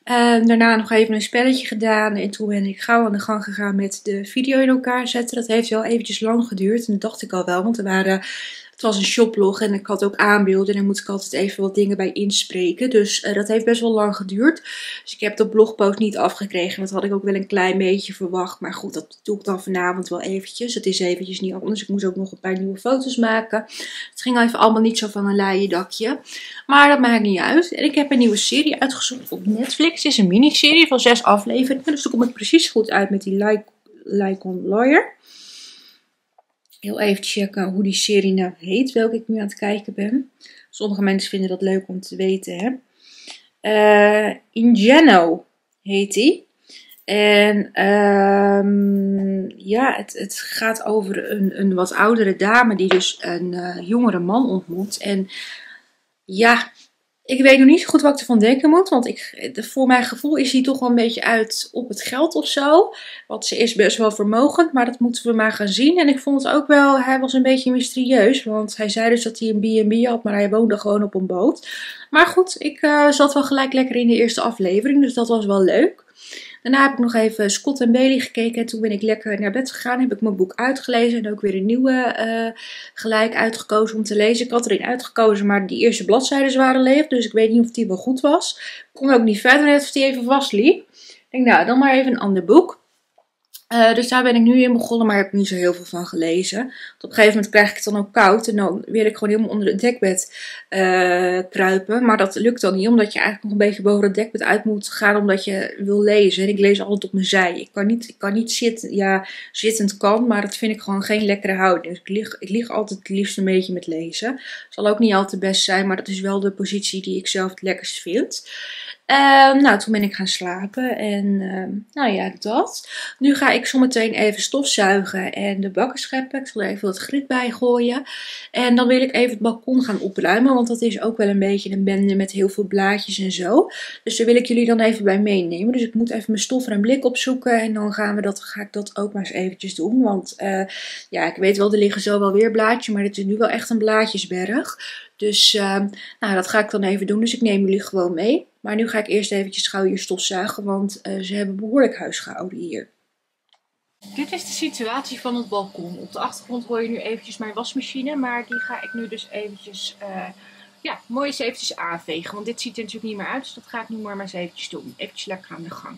Uh, daarna nog even een spelletje gedaan en toen ben ik gauw aan de gang gegaan met de video in elkaar zetten. Dat heeft wel eventjes lang geduurd en dat dacht ik al wel, want er waren was een shoplog en ik had ook aanbeelden en daar moet ik altijd even wat dingen bij inspreken. Dus uh, dat heeft best wel lang geduurd. Dus ik heb de blogpost niet afgekregen. Dat had ik ook wel een klein beetje verwacht. Maar goed, dat doe ik dan vanavond wel eventjes. Het is eventjes niet anders. Ik moest ook nog een paar nieuwe foto's maken. Het ging even allemaal niet zo van een laaie dakje. Maar dat maakt niet uit. En ik heb een nieuwe serie uitgezocht op Netflix. Het is een miniserie van zes afleveringen. Dus dan kom ik precies goed uit met die Like, like on Lawyer heel even checken hoe die serie nou heet, welke ik nu aan het kijken ben. Sommige mensen vinden dat leuk om te weten. Hè? Uh, Ingeno heet die. En um, ja, het, het, gaat over een, een wat oudere dame die dus een uh, jongere man ontmoet. En ja, ik weet nog niet zo goed wat ik ervan denken moet. Want ik, voor mijn gevoel is hij toch wel een beetje uit op het geld of zo. Want ze is best wel vermogend, maar dat moeten we maar gaan zien. En ik vond het ook wel, hij was een beetje mysterieus. Want hij zei dus dat hij een B&B had, maar hij woonde gewoon op een boot. Maar goed, ik uh, zat wel gelijk lekker in de eerste aflevering. Dus dat was wel leuk. Daarna heb ik nog even Scott en Bailey gekeken. En toen ben ik lekker naar bed gegaan. Heb ik mijn boek uitgelezen. En ook weer een nieuwe uh, gelijk uitgekozen om te lezen. Ik had erin uitgekozen, maar die eerste bladzijden waren leeg. Dus ik weet niet of die wel goed was. Ik kon ook niet verder net of die even vastliep. Ik denk, nou, dan maar even een ander boek. Uh, dus daar ben ik nu in begonnen, maar ik heb niet zo heel veel van gelezen. Want op een gegeven moment krijg ik het dan ook koud en dan wil ik gewoon helemaal onder het dekbed uh, kruipen. Maar dat lukt dan niet, omdat je eigenlijk nog een beetje boven het dekbed uit moet gaan, omdat je wil lezen. En ik lees altijd op mijn zij. Ik kan niet, ik kan niet zitten, ja, zittend kan, maar dat vind ik gewoon geen lekkere houding. Dus ik lig, ik lig altijd het liefst een beetje met lezen. Zal ook niet altijd best zijn, maar dat is wel de positie die ik zelf het lekkerst vind. Um, nou, toen ben ik gaan slapen en um, nou ja, dat. Nu ga ik zometeen even stofzuigen en de bakken scheppen. Ik zal er even wat grit bij gooien. En dan wil ik even het balkon gaan opruimen, want dat is ook wel een beetje een bende met heel veel blaadjes en zo. Dus daar wil ik jullie dan even bij meenemen. Dus ik moet even mijn stoffer en blik opzoeken en dan gaan we dat, ga ik dat ook maar eens eventjes doen. Want uh, ja, ik weet wel, er liggen zo wel weer blaadjes, maar dit is nu wel echt een blaadjesberg. Dus uh, nou, dat ga ik dan even doen. Dus ik neem jullie gewoon mee. Maar nu ga ik eerst eventjes gauw hier stofzuigen, want uh, ze hebben behoorlijk huisgehouden hier. Dit is de situatie van het balkon. Op de achtergrond hoor je nu eventjes mijn wasmachine, maar die ga ik nu dus eventjes, uh, ja, mooi eens eventjes aanvegen. Want dit ziet er natuurlijk niet meer uit, dus dat ga ik nu maar, eens eventjes doen. Eventjes lekker aan de gang.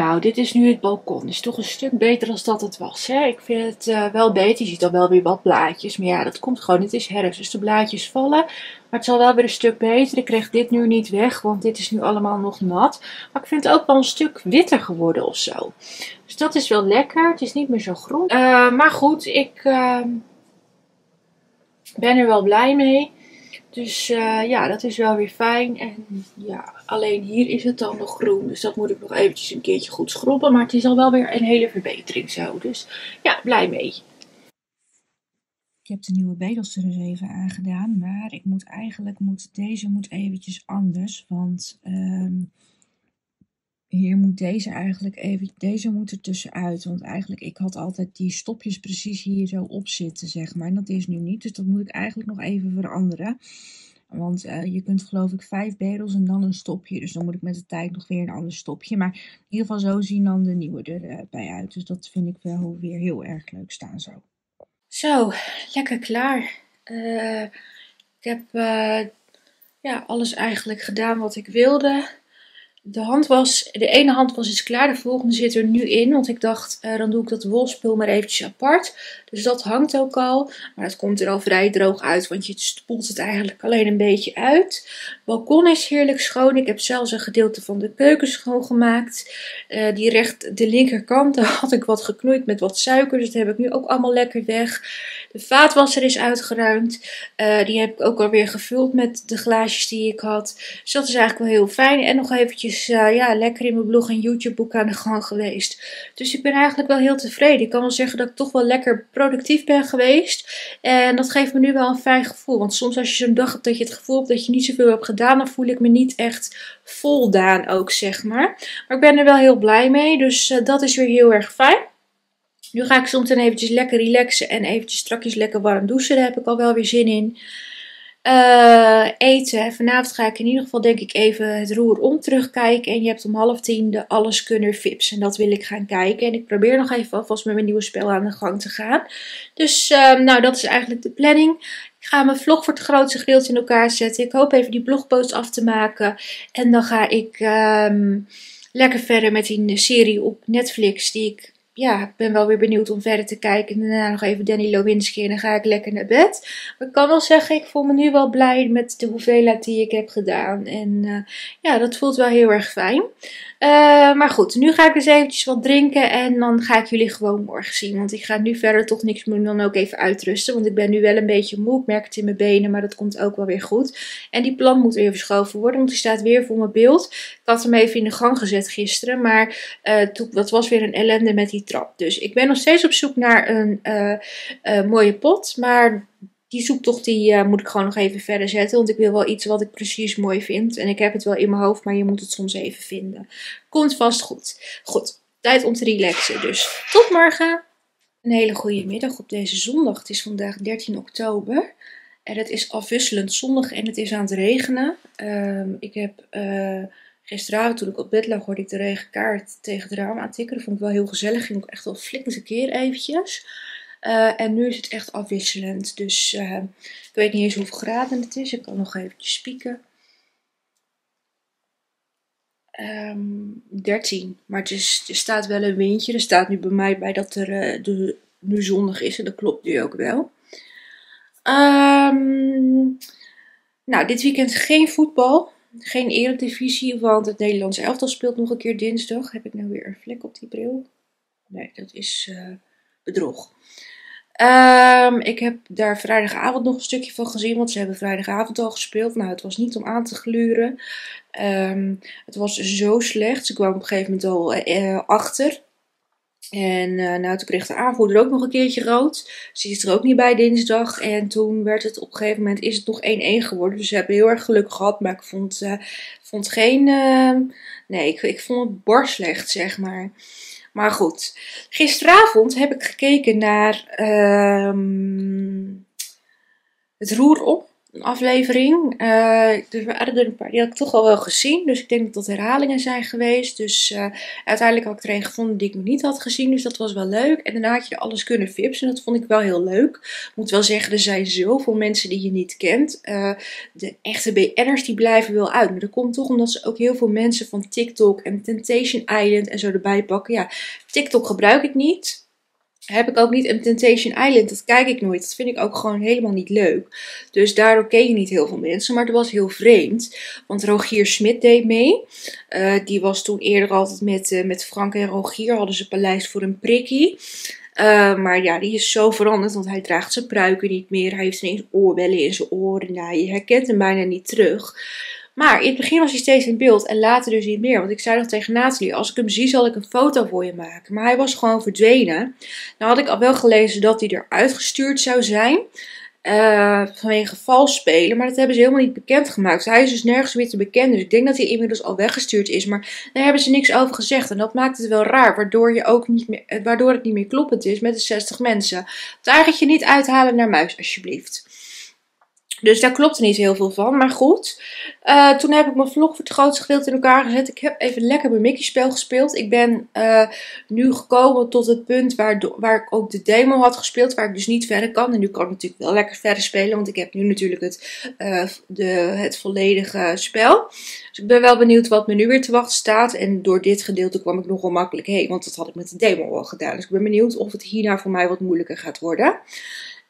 Nou, dit is nu het balkon. Is toch een stuk beter dan dat het was. Hè? Ik vind het uh, wel beter. Je ziet al wel weer wat blaadjes. Maar ja, dat komt gewoon. Het is herfst, dus de blaadjes vallen. Maar het zal wel weer een stuk beter. Ik kreeg dit nu niet weg, want dit is nu allemaal nog nat. Maar ik vind het ook wel een stuk witter geworden of zo. Dus dat is wel lekker. Het is niet meer zo groen. Uh, maar goed, ik uh, ben er wel blij mee. Dus uh, ja, dat is wel weer fijn. En ja, alleen hier is het dan nog groen. Dus dat moet ik nog eventjes een keertje goed schrobben. Maar het is al wel weer een hele verbetering zo. Dus ja, blij mee. Ik heb de nieuwe bedels er dus even aangedaan. Maar ik moet eigenlijk, moet, deze moet eventjes anders. Want um, hier moet deze eigenlijk even, deze moet er tussenuit. Want eigenlijk, ik had altijd die stopjes precies hier zo op zitten, zeg maar. En dat is nu niet, dus dat moet ik eigenlijk nog even veranderen. Want uh, je kunt geloof ik vijf bedels en dan een stopje. Dus dan moet ik met de tijd nog weer een ander stopje. Maar in ieder geval zo zien dan de nieuwe erbij uh, uit. Dus dat vind ik wel weer heel erg leuk staan zo. Zo, lekker klaar. Uh, ik heb ja, alles eigenlijk gedaan wat ik wilde de handwas, de ene handwas is klaar, de volgende zit er nu in. Want ik dacht, uh, dan doe ik dat wolspul maar eventjes apart. Dus dat hangt ook al. Maar het komt er al vrij droog uit, want je spoelt het eigenlijk alleen een beetje uit. Het balkon is heerlijk schoon. Ik heb zelfs een gedeelte van de keuken schoongemaakt. Uh, die recht, de linkerkant, [LAUGHS] daar had ik wat geknoeid met wat suiker. Dus dat heb ik nu ook allemaal lekker weg. De vaatwasser is uitgeruimd. Uh, die heb ik ook alweer gevuld met de glaasjes die ik had. Dus dat is eigenlijk wel heel fijn. En nog eventjes uh, ja, lekker in mijn blog en YouTube boek aan de gang geweest. Dus ik ben eigenlijk wel heel tevreden. Ik kan wel zeggen dat ik toch wel lekker productief ben geweest. En dat geeft me nu wel een fijn gevoel. Want soms als je zo'n dag hebt dat je het gevoel hebt dat je niet zoveel hebt gedaan, dan voel ik me niet echt voldaan ook, zeg maar. Maar ik ben er wel heel blij mee. Dus uh, dat is weer heel erg fijn. Nu ga ik soms dan eventjes lekker relaxen en eventjes strakjes lekker warm douchen. Daar heb ik al wel weer zin in. Uh, eten. Vanavond ga ik in ieder geval denk ik even het roer om terugkijken. En je hebt om half tien de Alleskunner Vips. En dat wil ik gaan kijken. En ik probeer nog even alvast met mijn nieuwe spel aan de gang te gaan. Dus uh, nou, dat is eigenlijk de planning. Ik ga mijn vlog voor het grootste gedeelte in elkaar zetten. Ik hoop even die blogpost af te maken. En dan ga ik um, lekker verder met die serie op Netflix die ik ja, ik ben wel weer benieuwd om verder te kijken. En daarna nog even Danny Lewinsky en dan ga ik lekker naar bed. Maar ik kan wel zeggen, ik voel me nu wel blij met de hoeveelheid die ik heb gedaan. En uh, ja, dat voelt wel heel erg fijn. Uh, maar goed, nu ga ik dus eventjes wat drinken en dan ga ik jullie gewoon morgen zien. Want ik ga nu verder toch niks meer dan ook even uitrusten. Want ik ben nu wel een beetje moe. Ik merk het in mijn benen, maar dat komt ook wel weer goed. En die plant moet weer verschoven worden, want die staat weer voor mijn beeld. Ik had hem even in de gang gezet gisteren, maar toen, dat was weer een ellende met die trap. Dus ik ben nog steeds op zoek naar een uh, mooie pot, maar die zoektocht die uh, moet ik gewoon nog even verder zetten. Want ik wil wel iets wat ik precies mooi vind. En ik heb het wel in mijn hoofd, maar je moet het soms even vinden. Komt vast goed. Goed, tijd om te relaxen. Dus tot morgen. Een hele goede middag op deze zondag. Het is vandaag 13 oktober. En het is afwisselend zonnig en het is aan het regenen. Um, ik heb gisteravond toen ik op bed lag, hoorde ik de regenkaart tegen het raam aantikken. Dat vond ik wel heel gezellig. Ging ook echt wel een keer eventjes. Uh, en nu is het echt afwisselend. Dus uh, ik weet niet eens hoeveel graden het is. Ik kan nog eventjes spieken. Um, 13. Maar het is, er staat wel een windje. Er staat nu bij mij bij dat er uh, de, nu zonnig is. En dat klopt nu ook wel. Um, nou, dit weekend geen voetbal. Geen eredivisie, want het Nederlandse elftal speelt nog een keer dinsdag. Heb ik nou weer een vlek op die bril? Nee, dat is uh, bedrog. Um, ik heb daar vrijdagavond nog een stukje van gezien, want ze hebben vrijdagavond al gespeeld. Nou, het was niet om aan te gluren. Um, het was zo slecht. Ze kwamen op een gegeven moment al uh, achter. En uh, nou, toen kreeg de aanvoerder ook nog een keertje rood. Ze is er ook niet bij dinsdag. En toen werd het op een gegeven moment is het nog 1-1 geworden. Dus ze hebben heel erg geluk gehad. Maar ik vond, uh, vond geen. Uh, nee, ik, ik vond het bar slecht, zeg maar. Maar goed, gisteravond heb ik gekeken naar ehm, het roer op een aflevering. Uh, er waren er een paar, die had ik toch al wel gezien. Dus ik denk dat dat herhalingen zijn geweest. Dus uh, uiteindelijk had ik er een gevonden die ik nog niet had gezien. Dus dat was wel leuk. En daarna had je alles kunnen fipsen. Dat vond ik wel heel leuk. Ik moet wel zeggen, er zijn zoveel mensen die je niet kent. Uh, de echte BN'ers die blijven wel uit. Maar dat komt toch omdat ze ook heel veel mensen van TikTok en Temptation Island en zo erbij pakken. Ja, TikTok gebruik ik niet heb ik ook niet. een Temptation Island, dat kijk ik nooit. Dat vind ik ook gewoon helemaal niet leuk. Dus daardoor keken niet heel veel mensen. Maar het was heel vreemd. Want Rogier Smit deed mee. Uh, die was toen eerder altijd met, uh, met Frank en Rogier. Hadden ze Paleis voor een prikkie. Uh, maar ja, die is zo veranderd, want hij draagt zijn pruiken niet meer. Hij heeft ineens oorbellen in zijn oren. Nou, je herkent hem bijna niet terug. Maar in het begin was hij steeds in beeld en later dus niet meer. Want ik zei nog tegen Nathalie, als ik hem zie zal ik een foto voor je maken. Maar hij was gewoon verdwenen. Nou had ik al wel gelezen dat hij eruit gestuurd zou zijn. Uh, vanwege vals spelen. Maar dat hebben ze helemaal niet bekendgemaakt. hij is dus nergens meer te bekennen. Dus ik denk dat hij inmiddels al weggestuurd is. Maar daar hebben ze niks over gezegd. En dat maakt het wel raar. Waardoor, je ook niet meer, waardoor het niet meer kloppend is met de 60 mensen. je niet uithalen naar muis, alsjeblieft. Dus daar klopte niet heel veel van, maar goed. Uh, toen heb ik mijn vlog voor het grootste gedeelte in elkaar gezet. Ik heb even lekker mijn Mickey spel gespeeld. Ik ben uh, nu gekomen tot het punt waar, waar ik ook de demo had gespeeld. Waar ik dus niet verder kan. En nu kan ik natuurlijk wel lekker verder spelen. Want ik heb nu natuurlijk het, uh, de, het volledige spel. Dus ik ben wel benieuwd wat me nu weer te wachten staat. En door dit gedeelte kwam ik nogal makkelijk heen. Want dat had ik met de demo al gedaan. Dus ik ben benieuwd of het hierna voor mij wat moeilijker gaat worden.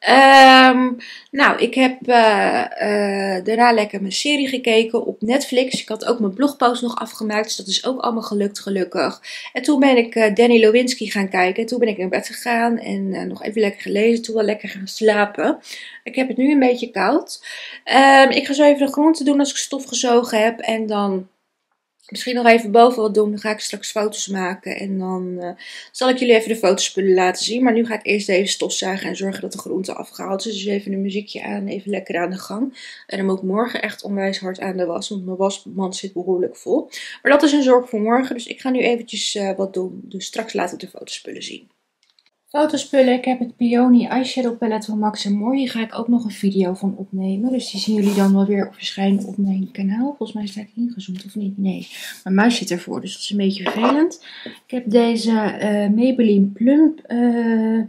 Um, nou, ik heb uh, uh, daarna lekker mijn serie gekeken op Netflix. Ik had ook mijn blogpost nog afgemaakt, dus dat is ook allemaal gelukt, gelukkig. En toen ben ik uh, Danny Lewinsky gaan kijken. Toen ben ik in bed gegaan en nog even lekker gelezen. Toen wel lekker gaan slapen. Ik heb het nu een beetje koud. Um, ik ga zo even de groenten doen als ik stof gezogen heb. En dan misschien nog even boven wat doen. Dan ga ik straks foto's maken. En dan uh, zal ik jullie even de fotospullen laten zien. Maar nu ga ik eerst even stofzuigen en zorgen dat de groente afgehaald is. Dus even een muziekje aan. Even lekker aan de gang. En dan moet ik morgen echt onwijs hard aan de was. Want mijn wasmand zit behoorlijk vol. Maar dat is een zorg voor morgen. Dus ik ga nu eventjes uh, wat doen. Dus straks laat ik de fotospullen zien. Fotospullen, ik heb het Peony Eyeshadow Palette van Max Moore. Hier ga ik ook nog een video van opnemen. Dus die zien jullie dan wel weer verschijnen op mijn kanaal. Volgens mij sta ik ingezoomd of niet? Nee, mijn muis zit ervoor, dus dat is een beetje vervelend. Ik heb deze uh, Maybelline Plump uh,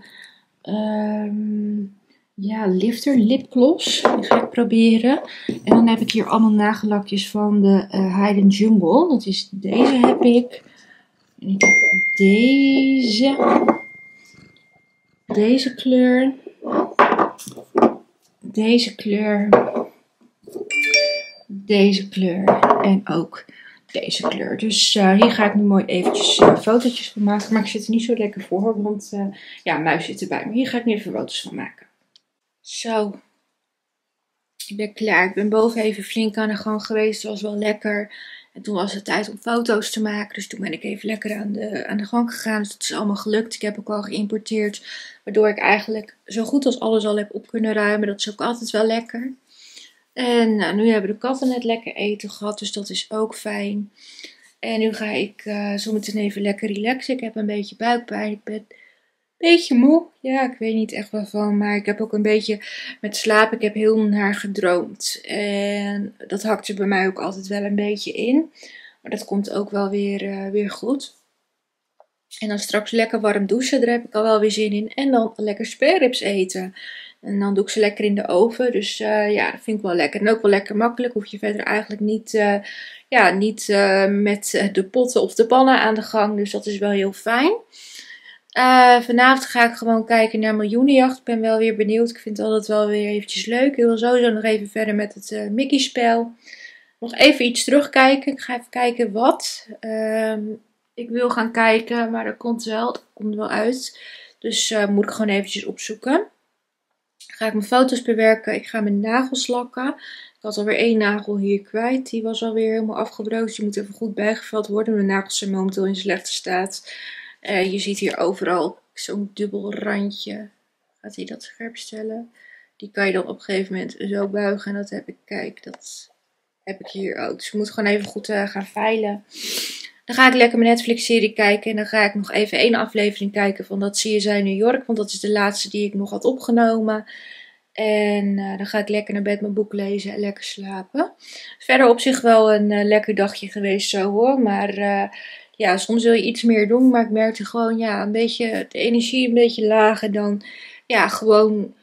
ja, lifter lipgloss. Die ga ik proberen. En dan heb ik hier allemaal nagellakjes van de uh, Hidden Jungle. Dat is deze heb ik. En ik heb deze deze kleur, deze kleur, deze kleur en ook deze kleur. Dus uh, hier ga ik nu mooi eventjes uh, fotootjes van maken. Maar ik zit er niet zo lekker voor, want uh, ja, muis zit erbij. Maar hier ga ik nu even foto's van maken. Zo. Ik ben klaar. Ik ben boven even flink aan de gang geweest. Het was wel lekker. En toen was het tijd om foto's te maken. Dus toen ben ik even lekker aan de, aan de gang gegaan. Dus dat is allemaal gelukt. Ik heb ook al geïmporteerd. Waardoor ik eigenlijk zo goed als alles al heb op kunnen ruimen. Dat is ook altijd wel lekker. En nou, nu hebben de katten net lekker eten gehad. Dus dat is ook fijn. En nu ga ik uh, zo meteen even lekker relaxen. Ik heb een beetje buikpijn. Ik ben beetje moe. Ja, ik weet niet echt waarvan. Maar ik heb ook een beetje met slaap. Ik heb heel naar gedroomd. En dat hakt er bij mij ook altijd wel een beetje in. Maar dat komt ook wel weer, uh, weer goed. En dan straks lekker warm douchen. Daar heb ik al wel weer zin in. En dan lekker spareribs eten. En dan doe ik ze lekker in de oven. Dus uh, ja, dat vind ik wel lekker. En ook wel lekker makkelijk. Hoef je verder eigenlijk niet, uh, ja, niet met de potten of de pannen aan de gang. Dus dat is wel heel fijn. Uh, vanavond ga ik gewoon kijken naar Miljoenenjacht. Ik ben wel weer benieuwd. Ik vind het altijd wel weer eventjes leuk. Ik wil sowieso nog even verder met het uh, Mickey-spel. Nog even iets terugkijken. Ik ga even kijken wat. Uh, ik wil gaan kijken, maar dat komt wel. Dat komt wel uit. Dus uh, moet ik gewoon eventjes opzoeken. Ga ik mijn foto's bewerken. Ik ga mijn nagels lakken. Ik had alweer één nagel hier kwijt. Die was alweer helemaal afgebroken. Die moet even goed bijgevuld worden. Mijn nagels zijn momenteel in slechte staat. Uh, je ziet hier overal zo'n dubbel randje. Gaat hij dat scherp stellen? Die kan je dan op een gegeven moment zo buigen. En dat heb ik, kijk, dat heb ik hier ook. Dus je moet gewoon even goed uh, gaan veilen. Dan ga ik lekker mijn Netflix-serie kijken. En dan ga ik nog even één aflevering kijken van dat CSI New York. Want dat is de laatste die ik nog had opgenomen. En uh, dan ga ik lekker naar bed mijn boek lezen en lekker slapen. Verder op zich wel een lekker dagje geweest zo hoor. Maar ja, soms wil je iets meer doen. Maar ik merkte gewoon ja, een beetje de energie een beetje laag. En dan ja, gewoon...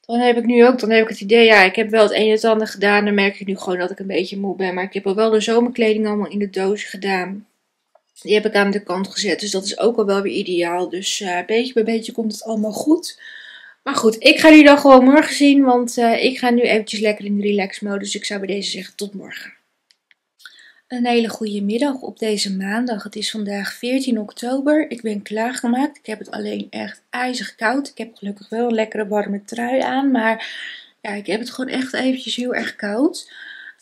Dan heb ik nu ook, dan heb ik het idee, ja, ik heb wel het een en het ander gedaan. Dan merk ik nu gewoon dat ik een beetje moe ben. Maar ik heb al wel de zomerkleding allemaal in de doos gedaan. Die heb ik aan de kant gezet. Dus dat is ook al wel weer ideaal. Dus beetje bij beetje komt het allemaal goed. Maar goed, ik ga jullie dan gewoon morgen zien, want uh, ik ga nu eventjes lekker in de relax mode. Dus ik zou bij deze zeggen tot morgen. Een hele goede middag op deze maandag. Het is vandaag 14 oktober. Ik ben klaargemaakt. Ik heb het alleen echt ijzig koud. Ik heb gelukkig wel een lekkere warme trui aan, maar ja, ik heb het gewoon echt eventjes heel erg koud.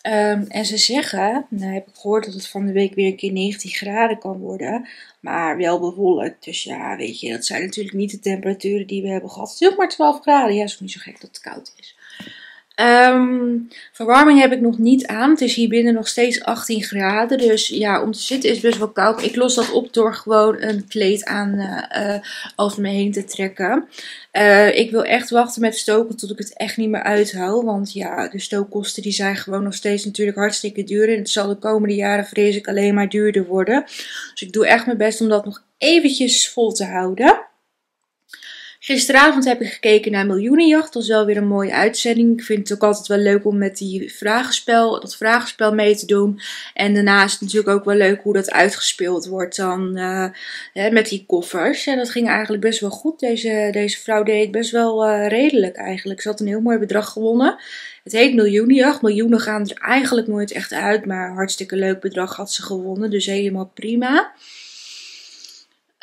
Um, en ze zeggen, nou heb ik gehoord dat het van de week weer een keer 19 graden kan worden, maar wel bewolkt. Dus ja, weet je, dat zijn natuurlijk niet de temperaturen die we hebben gehad. Het is ook maar 12 graden. Ja, is niet zo gek dat het koud is. Um, verwarming heb ik nog niet aan. Het is hier binnen nog steeds 18 graden. Dus ja, om te zitten is best wel koud. Ik los dat op door gewoon een kleed aan uh, uh, over me heen te trekken. Uh, ik wil echt wachten met stoken tot ik het echt niet meer uithoud. Want ja, de stookkosten die zijn gewoon nog steeds natuurlijk hartstikke duur. En het zal de komende jaren vrees ik alleen maar duurder worden. Dus ik doe echt mijn best om dat nog eventjes vol te houden. Gisteravond heb ik gekeken naar Miljoenenjacht. Dat was wel weer een mooie uitzending. Ik vind het ook altijd wel leuk om met die vragenspel, dat vragenspel mee te doen. En daarnaast natuurlijk ook wel leuk hoe dat uitgespeeld wordt dan hè, met die koffers. En dat ging eigenlijk best wel goed. Deze, deze vrouw deed het best wel uh, redelijk eigenlijk. Ze had een heel mooi bedrag gewonnen. Het heet Miljoenenjacht. Miljoenen gaan er eigenlijk nooit echt uit. Maar hartstikke leuk bedrag had ze gewonnen. Dus helemaal prima.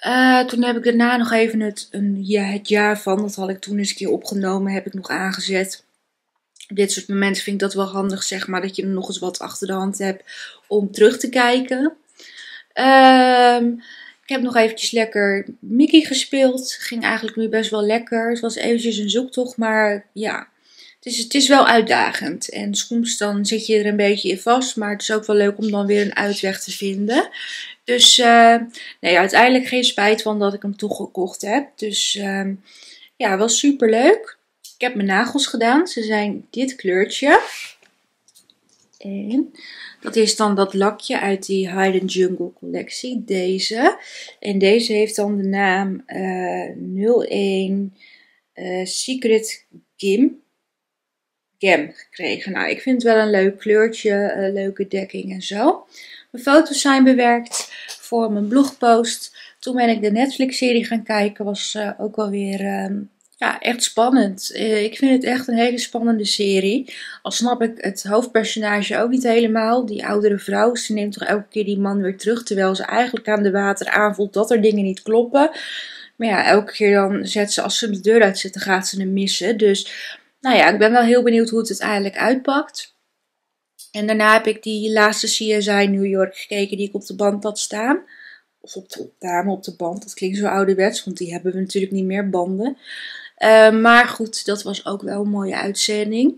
Uh, toen heb ik daarna nog even het, een, het jaar van, dat had ik toen eens een keer opgenomen, heb ik nog aangezet. Op dit soort momenten vind ik dat wel handig, zeg maar, dat je er nog eens wat achter de hand hebt om terug te kijken. Uh, ik heb nog eventjes lekker Mickey gespeeld. Ging eigenlijk nu best wel lekker. Het was eventjes een zoektocht, maar ja, het is, het is wel uitdagend. En soms dan zit je er een beetje in vast, maar het is ook wel leuk om dan weer een uitweg te vinden. Dus uh, nee, uiteindelijk geen spijt van dat ik hem toegekocht heb. Dus uh, ja, wel super leuk. Ik heb mijn nagels gedaan. Ze zijn dit kleurtje. En dat is dan dat lakje uit die Hidden Jungle collectie. Deze. En deze heeft dan de naam uh, 01 Secret Gim. Gem gekregen. Nou, ik vind het wel een leuk kleurtje. leuke dekking en zo. Mijn foto's zijn bewerkt voor mijn blogpost. Toen ben ik de Netflix-serie gaan kijken. Was uh, ook wel weer uh, ja, echt spannend. Uh, ik vind het echt een hele spannende serie. Al snap ik het hoofdpersonage ook niet helemaal. Die oudere vrouw, ze neemt toch elke keer die man weer terug. Terwijl ze eigenlijk aan de water aanvoelt dat er dingen niet kloppen. Maar ja, elke keer dan zet ze, als ze de deur uitzet, dan gaat ze hem missen. Dus nou ja, ik ben wel heel benieuwd hoe het uiteindelijk uitpakt. En daarna heb ik die laatste CSI New York gekeken die ik op de band had staan. Of op de opname op de band. Dat klinkt zo ouderwets, want die hebben we natuurlijk niet meer banden. Uh, maar goed, dat was ook wel een mooie uitzending.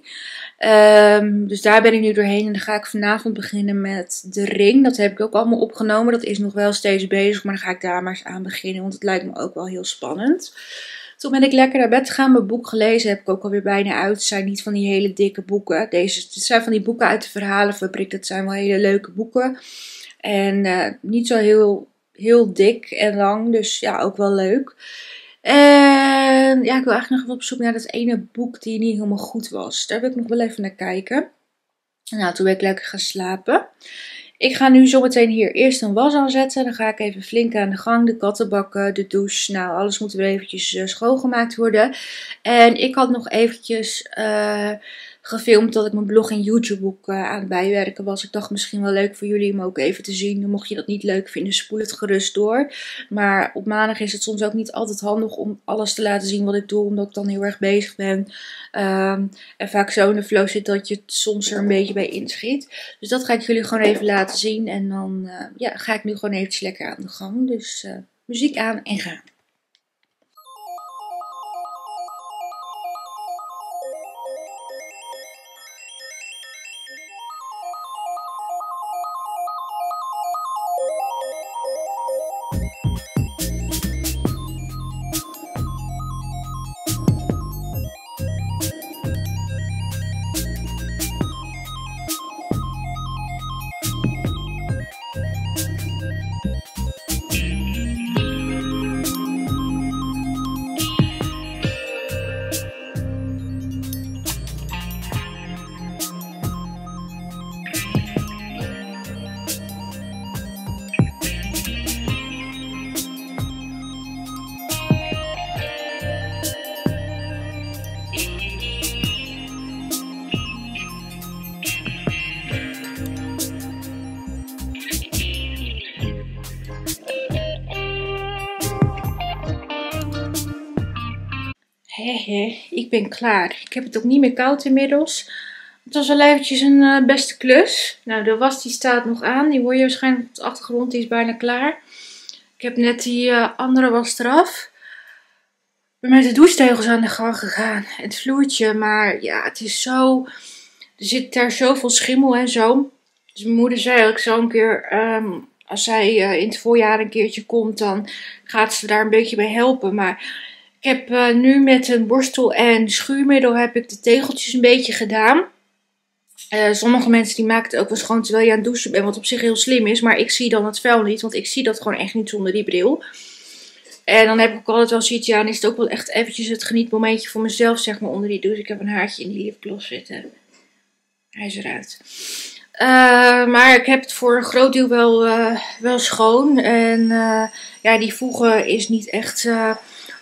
Um, dus daar ben ik nu doorheen. En dan ga ik vanavond beginnen met de ring. Dat heb ik ook allemaal opgenomen. Dat is nog wel steeds bezig. Maar dan ga ik daar maar eens aan beginnen. Want het lijkt me ook wel heel spannend. Toen ben ik lekker naar bed gegaan. Mijn boek gelezen heb ik ook alweer bijna uit. Het zijn niet van die hele dikke boeken. Deze het zijn van die boeken uit de verhalenfabriek. Dat zijn wel hele leuke boeken. En uh, niet zo heel, heel dik en lang. Dus ja, ook wel leuk. En ja, ik wil eigenlijk nog op zoek naar dat ene boek die niet helemaal goed was. Daar wil ik nog wel even naar kijken. Nou, toen ben ik lekker gaan slapen. Ik ga nu zometeen hier eerst een was aanzetten. Dan ga ik even flink aan de gang. De kattenbakken, de douche. Nou, alles moet weer eventjes uh, schoongemaakt worden. En ik had nog eventjes... Uh, gefilmd dat ik mijn blog en YouTube ook uh, aan het bijwerken was. Ik dacht misschien wel leuk voor jullie om ook even te zien. Mocht je dat niet leuk vinden, spoel het gerust door. Maar op maandag is het soms ook niet altijd handig om alles te laten zien wat ik doe, omdat ik dan heel erg bezig ben. Um, en vaak zo in de flow zit dat je het soms er een beetje bij inschiet. Dus dat ga ik jullie gewoon even laten zien. En dan uh, ja, ga ik nu gewoon eventjes lekker aan de gang. Dus uh, muziek aan en gaan. Ik ben klaar. Ik heb het ook niet meer koud inmiddels. Het was wel eventjes een uh, beste klus. Nou, de was die staat nog aan. Die hoor je waarschijnlijk op de achtergrond. Die is bijna klaar. Ik heb net die uh, andere was eraf. Ik ben met de douchetegels aan de gang gegaan. Het vloertje, maar ja, het is zo... Er zit daar zoveel schimmel en zo. Dus mijn moeder zei ook zo een keer... Um, als zij uh, in het voorjaar een keertje komt, dan gaat ze daar een beetje bij helpen. Maar ik heb uh, nu met een borstel en schuurmiddel heb ik de tegeltjes een beetje gedaan. Uh, sommige mensen die maken het ook wel schoon terwijl je aan het douchen bent, wat op zich heel slim is. Maar ik zie dan het vuil niet, want ik zie dat gewoon echt niet zonder die bril. En dan heb ik ook altijd wel zoiets, ja, dan is het ook wel echt eventjes het genietmomentje voor mezelf, zeg maar, onder die douche. Ik heb een haartje in die lipgloss zitten. Hij is eruit. Uh, maar ik heb het voor een groot deel wel, wel schoon. En ja, die voegen is niet echt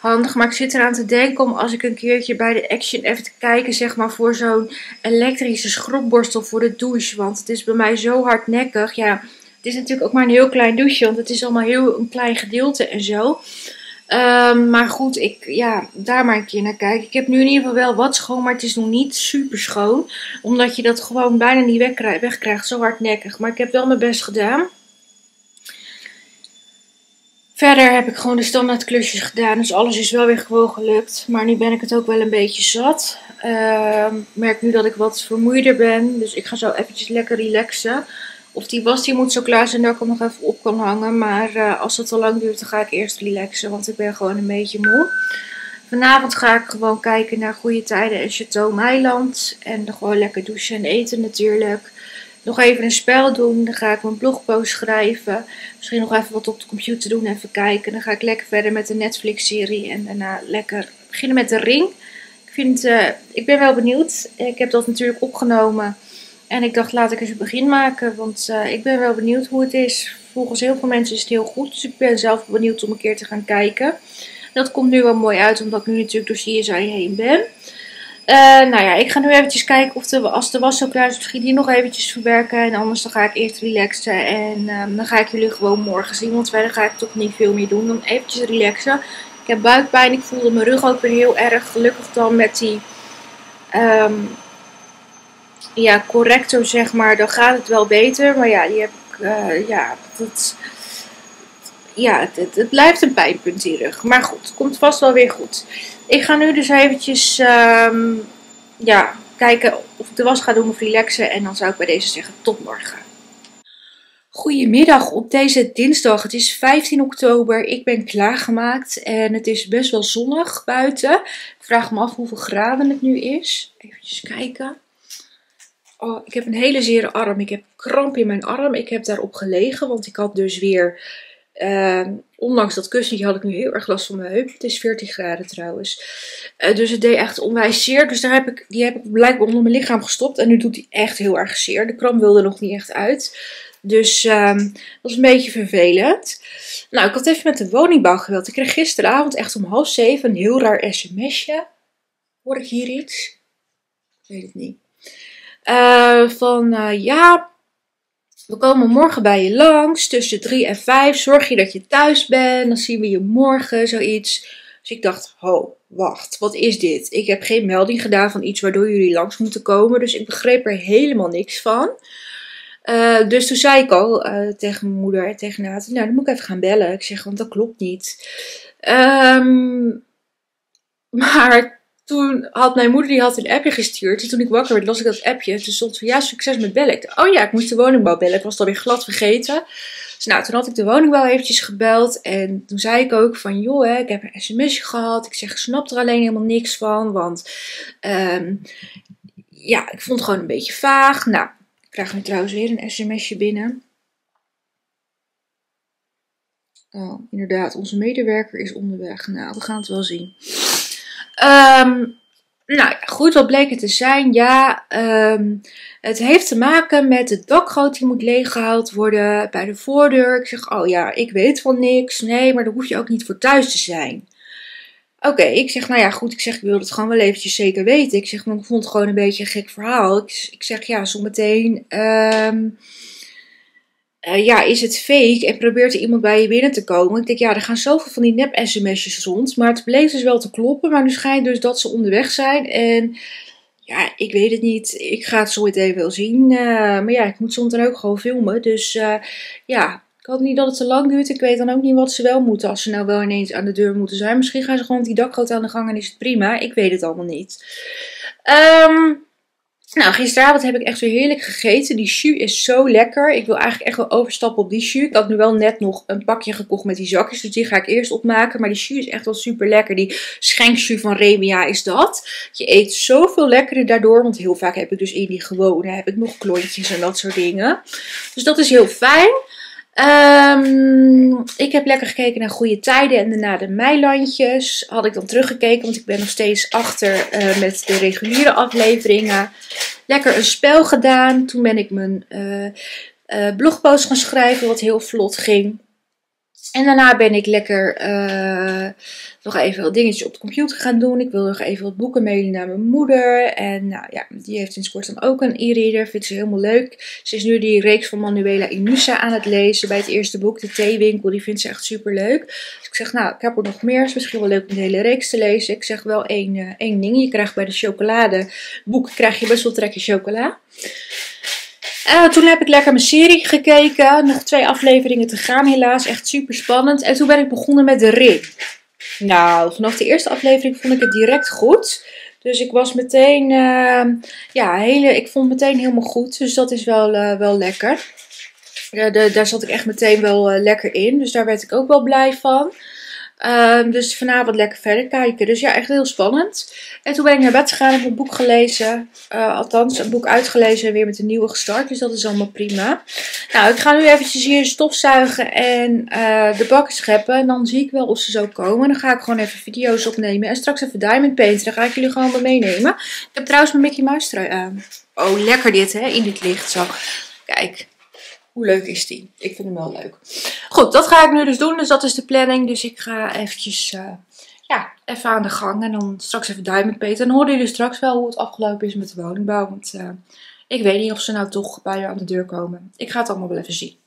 handig. Maar ik zit eraan te denken om als ik een keertje bij de Action even te kijken, zeg maar, voor zo'n elektrische schrobborstel voor de douche. Want het is bij mij zo hardnekkig. Ja, het is natuurlijk ook maar een heel klein douche, want het is allemaal heel een klein gedeelte en zo. Um, maar goed, ik, ja, daar maar een keer naar kijken. Ik heb nu in ieder geval wel wat schoon, maar het is nog niet super schoon. Omdat je dat gewoon bijna niet wegkrijgt, wegkrijgt zo hardnekkig. Maar ik heb wel mijn best gedaan. Verder heb ik gewoon de standaard klusjes gedaan, dus alles is wel weer gewoon gelukt. Maar nu ben ik het ook wel een beetje zat. Ik uh, merk nu dat ik wat vermoeider ben, dus ik ga zo eventjes lekker relaxen. Of die was, die moet zo klaar zijn dat ik hem nog even op kan hangen. Maar uh, als het te lang duurt, dan ga ik eerst relaxen, want ik ben gewoon een beetje moe. Vanavond ga ik gewoon kijken naar goede tijden en Chateau Meiland. En dan gewoon lekker douchen en eten natuurlijk nog even een spel doen. Dan ga ik mijn blogpost schrijven. Misschien nog even wat op de computer doen, even kijken. Dan ga ik lekker verder met de Netflix-serie. En daarna lekker beginnen met de ring. Ik, vind, uh, ik ben wel benieuwd. Ik heb dat natuurlijk opgenomen. En ik dacht, laat ik eens een begin maken. Want uh, ik ben wel benieuwd hoe het is. Volgens heel veel mensen is het heel goed. Dus ik ben zelf benieuwd om een keer te gaan kijken. Dat komt nu wel mooi uit, omdat ik nu natuurlijk door CSI heen ben. Uh, nou ja, ik ga nu eventjes kijken of de, als de was zo klaar is, misschien die nog eventjes verwerken. En anders dan ga ik eerst relaxen. En um, dan ga ik jullie gewoon morgen zien. Want verder ga ik toch niet veel meer doen. Dan eventjes relaxen. Ik heb buikpijn. Ik voelde mijn rug ook weer heel erg. Gelukkig dan met die um, ja, corrector, zeg maar. Dan gaat het wel beter. Maar ja, die heb ik, uh, ja, dat, ja het, het, blijft een pijnpunt die rug. Maar goed, komt vast wel weer goed. Ik ga nu dus eventjes um, ja, kijken of ik de was ga doen of relaxen. En dan zou ik bij deze zeggen tot morgen. Goedemiddag op deze dinsdag. Het is 15 oktober. Ik ben klaargemaakt en het is best wel zonnig buiten. Ik vraag me af hoeveel graden het nu is. Even kijken. Oh, ik heb een hele zere arm. Ik heb kramp in mijn arm. Ik heb daarop gelegen, want ik had dus weer uh, ondanks dat kussentje had ik nu heel erg last van mijn heup. Het is 14 graden trouwens. Uh, dus het deed echt onwijs zeer. Dus daar heb ik, die heb ik blijkbaar onder mijn lichaam gestopt. En nu doet hij echt heel erg zeer. De kram wilde nog niet echt uit. Dus um, dat is een beetje vervelend. Nou, ik had even met de woningbouw geweld. Ik kreeg gisteravond echt om half zeven een heel raar sms'je. Hoor ik hier iets? Ik weet het niet. Uh, van uh, ja, we komen morgen bij je langs tussen drie en vijf. Zorg je dat je thuis bent. Dan zien we je morgen, zoiets. Dus ik dacht, ho, wacht, wat is dit? Ik heb geen melding gedaan van iets waardoor jullie langs moeten komen. Dus ik begreep er helemaal niks van. Uh, dus toen zei ik al uh, tegen mijn moeder en tegen Nathan, nou dan moet ik even gaan bellen. Ik zeg, want dat klopt niet. Um, [LAUGHS] maar toen had mijn moeder die had een appje gestuurd. En toen ik wakker werd, las ik dat appje. Toen stond van ja, succes met bellen. Oh ja, ik moest de woningbouw bellen. Ik was het alweer glad vergeten. Dus nou, toen had ik de woningbouw eventjes gebeld. En toen zei ik ook van, joh, hè, ik heb een sms'je gehad. Ik zeg, snap er alleen helemaal niks van. Want ehm, ja, ik vond het gewoon een beetje vaag. Nou, ik krijg nu trouwens weer een sms'je binnen. Oh, inderdaad, onze medewerker is onderweg. Nou, we gaan het wel zien. Ehm, nou goed, wat bleek het te zijn? Ja, ehm, het heeft te maken met het dakgoot die moet leeggehaald worden bij de voordeur. Ik zeg, oh ja, ik weet van niks. Nee, maar daar hoef je ook niet voor thuis te zijn. Oké, ik zeg, nou ja, goed. Ik zeg, ik wil het gewoon wel eventjes zeker weten. Ik zeg, maar ik vond het gewoon een beetje een gek verhaal. Ik, ik zeg, ja, zometeen... Um, uh, ja, is het fake en probeert er iemand bij je binnen te komen? Ik denk, ja, er gaan zoveel van die nep-sms'jes rond. Maar het bleek dus wel te kloppen. Maar nu schijnt dus dat ze onderweg zijn. En ja, ik weet het niet. Ik ga het zo meteen wel zien. Uh, maar ja, ik moet soms dan ook gewoon filmen. Dus uh, ja, ik hoop niet dat het te lang duurt. Ik weet dan ook niet wat ze wel moeten als ze nou wel ineens aan de deur moeten zijn. Misschien gaan ze gewoon die dakgoot aan de gang en is het prima. Ik weet het allemaal niet. Um, nou, gisteravond heb ik echt zo heerlijk gegeten. Die jus is zo lekker. Ik wil eigenlijk echt wel overstappen op die jus. Ik had nu wel net nog een pakje gekocht met die zakjes. Dus die ga ik eerst opmaken. Maar die jus is echt wel super lekker. Die schenkjus van Remia is dat. Je eet zoveel lekkerder daardoor. Want heel vaak heb ik dus in die gewone heb ik nog klontjes en dat soort dingen. Dus dat is heel fijn. Um, ik heb lekker gekeken naar goede tijden en daarna de meilandjes. Had ik dan teruggekeken, want ik ben nog steeds achter uh, met de reguliere afleveringen. Lekker een spel gedaan. Toen ben ik mijn uh, uh, blogpost gaan schrijven, wat heel vlot ging. En daarna ben ik lekker uh, nog even wat dingetjes op de computer gaan doen. Ik wil nog even wat boeken mailen naar mijn moeder. En nou ja, die heeft sinds kort dan ook een e-reader. Vindt ze helemaal leuk. Ze is nu die reeks van Manuela Inusa aan het lezen bij het eerste boek, De Theewinkel. Die vindt ze echt super leuk. Dus ik zeg, nou, ik heb er nog meer. is misschien wel leuk om de hele reeks te lezen. Ik zeg wel één, uh, één ding. Je krijgt bij de chocoladeboek krijg je best wel trekje chocola. Uh, toen heb ik lekker mijn serie gekeken. Nog twee afleveringen te gaan helaas. Echt super spannend. En toen ben ik begonnen met de ring. Nou, vanaf de eerste aflevering vond ik het direct goed. Dus ik was meteen, uh, ja, hele, ik vond het meteen helemaal goed. Dus dat is wel, uh, wel lekker. De, daar zat ik echt meteen wel lekker in. Dus daar werd ik ook wel blij van. Um, dus vanavond lekker verder kijken. Dus ja, echt heel spannend. En toen ben ik naar bed gegaan, heb een boek gelezen. Uh, althans, een boek uitgelezen en weer met een nieuwe gestart. Dus dat is allemaal prima. Nou, ik ga nu eventjes hier stofzuigen en uh, de bakken scheppen. En dan zie ik wel of ze zo komen. Dan ga ik gewoon even video's opnemen. En straks even diamond painten. Dan ga ik jullie gewoon mee meenemen. Ik heb trouwens mijn Mickey Mouse trui aan. Oh, lekker dit hè, in dit licht zo. Kijk, hoe leuk is die? Ik vind hem wel leuk. Goed, dat ga ik nu dus doen. Dus dat is de planning. Dus ik ga eventjes, uh, ja, even aan de gang. En dan straks even Diamond Peter. En dan horen jullie straks wel hoe het afgelopen is met de woningbouw. Want uh, ik weet niet of ze nou toch bij je aan de deur komen. Ik ga het allemaal wel even zien.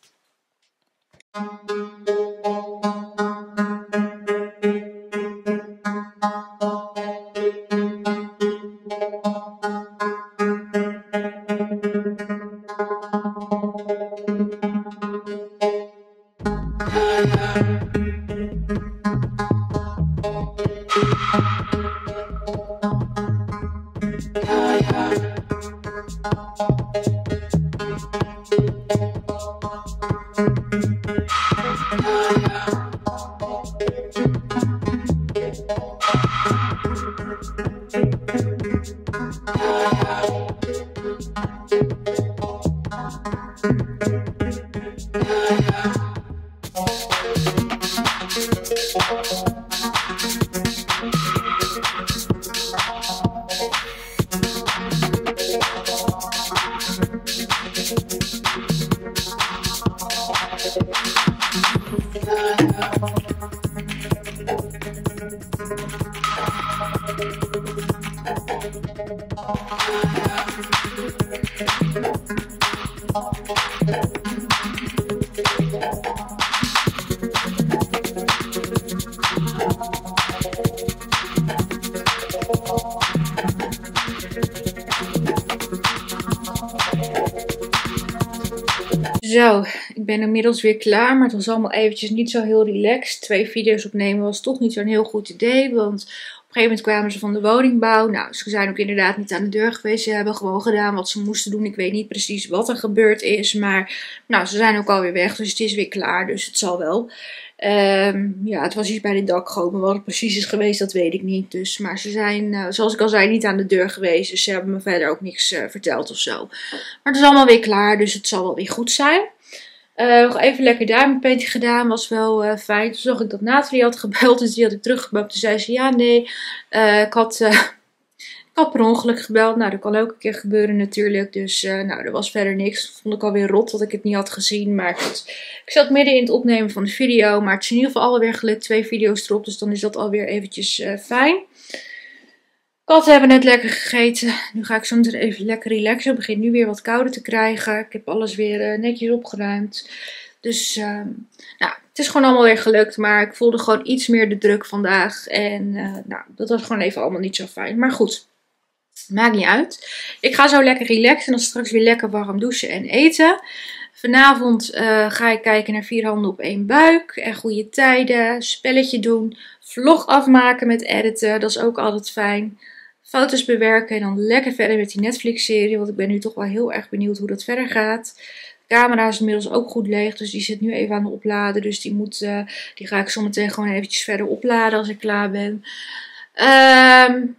Ben inmiddels weer klaar, maar het was allemaal eventjes niet zo heel relaxed. Twee video's opnemen was toch niet zo'n heel goed idee, want op een gegeven moment kwamen ze van de woningbouw. Nou, ze zijn ook inderdaad niet aan de deur geweest. Ze hebben gewoon gedaan wat ze moesten doen. Ik weet niet precies wat er gebeurd is. Maar nou, ze zijn ook alweer weg. Dus het is weer klaar. Dus het zal wel. Ehm, ja, het was iets bij de dak Maar wat het precies is geweest, dat weet ik niet. Dus, maar ze zijn, uh, zoals ik al zei, niet aan de deur geweest. Dus ze hebben me verder ook niks uh, verteld of zo. Maar het is allemaal weer klaar. Dus het zal wel weer goed zijn. Uh, nog even lekker duimenpainting gedaan, was wel uh, fijn. Toen zag ik dat Nathalie had gebeld, dus die had ik teruggebeld. Toen zei ze, ja nee, uh, ik, had, [LAUGHS] ik had per ongeluk gebeld. Nou, dat kan ook een keer gebeuren natuurlijk. Dus nou, er was verder niks. Vond ik alweer rot dat ik het niet had gezien. Maar ik zat midden in het opnemen van de video. Maar het is in ieder geval alweer gelukt. Twee video's erop, dus dan is dat alweer eventjes fijn. Katten hebben net lekker gegeten. Nu ga ik meteen even lekker relaxen. Het begint nu weer wat kouder te krijgen. Ik heb alles weer uh, netjes opgeruimd. Dus uh, nou, het is gewoon allemaal weer gelukt. Maar ik voelde gewoon iets meer de druk vandaag. En uh, nou, dat was gewoon even allemaal niet zo fijn. Maar goed, maakt niet uit. Ik ga zo lekker relaxen. En dan straks weer lekker warm douchen en eten. Vanavond uh, ga ik kijken naar vier handen op één buik. En goede tijden. Spelletje doen. Vlog afmaken met editen. Dat is ook altijd fijn foto's bewerken en dan lekker verder met die Netflix-serie. Want ik ben nu toch wel heel erg benieuwd hoe dat verder gaat. De camera is inmiddels ook goed leeg, dus die zit nu even aan het opladen. Dus die, moet, uh, die ga ik zometeen gewoon eventjes verder opladen als ik klaar ben. Um,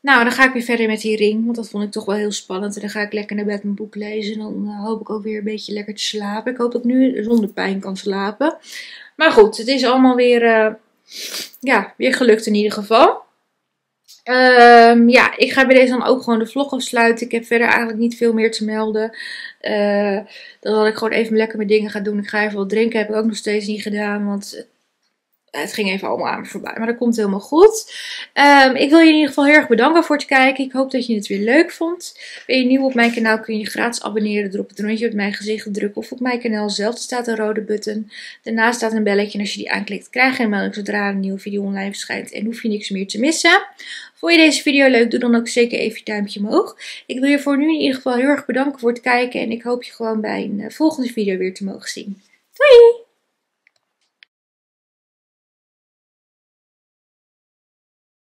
nou, dan ga ik weer verder met die ring, want dat vond ik toch wel heel spannend. En dan ga ik lekker naar bed mijn boek lezen. En dan uh, hoop ik ook weer een beetje lekker te slapen. Ik hoop dat ik nu zonder pijn kan slapen. Maar goed, het is allemaal weer, uh, ja, weer gelukt in ieder geval. Um, ja, ik ga bij deze dan ook gewoon de vlog afsluiten. Ik heb verder eigenlijk niet veel meer te melden. Uh, dan had ik gewoon even lekker mijn dingen gaan doen. Ik ga even wat drinken. Heb ik ook nog steeds niet gedaan. Want het ging even allemaal aan me voorbij. Maar dat komt helemaal goed. Um, ik wil je in ieder geval heel erg bedanken voor het kijken. Ik hoop dat je het weer leuk vond. Ben je nieuw op mijn kanaal kun je gratis abonneren. Door op het rondje op mijn gezicht drukken. Of op mijn kanaal zelf staat een rode button. Daarnaast staat een belletje. En als je die aanklikt krijg je een melding zodra een nieuwe video online verschijnt. En hoef je niks meer te missen. Vond je deze video leuk? Doe dan ook zeker even je duimpje omhoog. Ik wil je voor nu in ieder geval heel erg bedanken voor het kijken. En ik hoop je gewoon bij een eh, volgende video weer te mogen zien. Doei!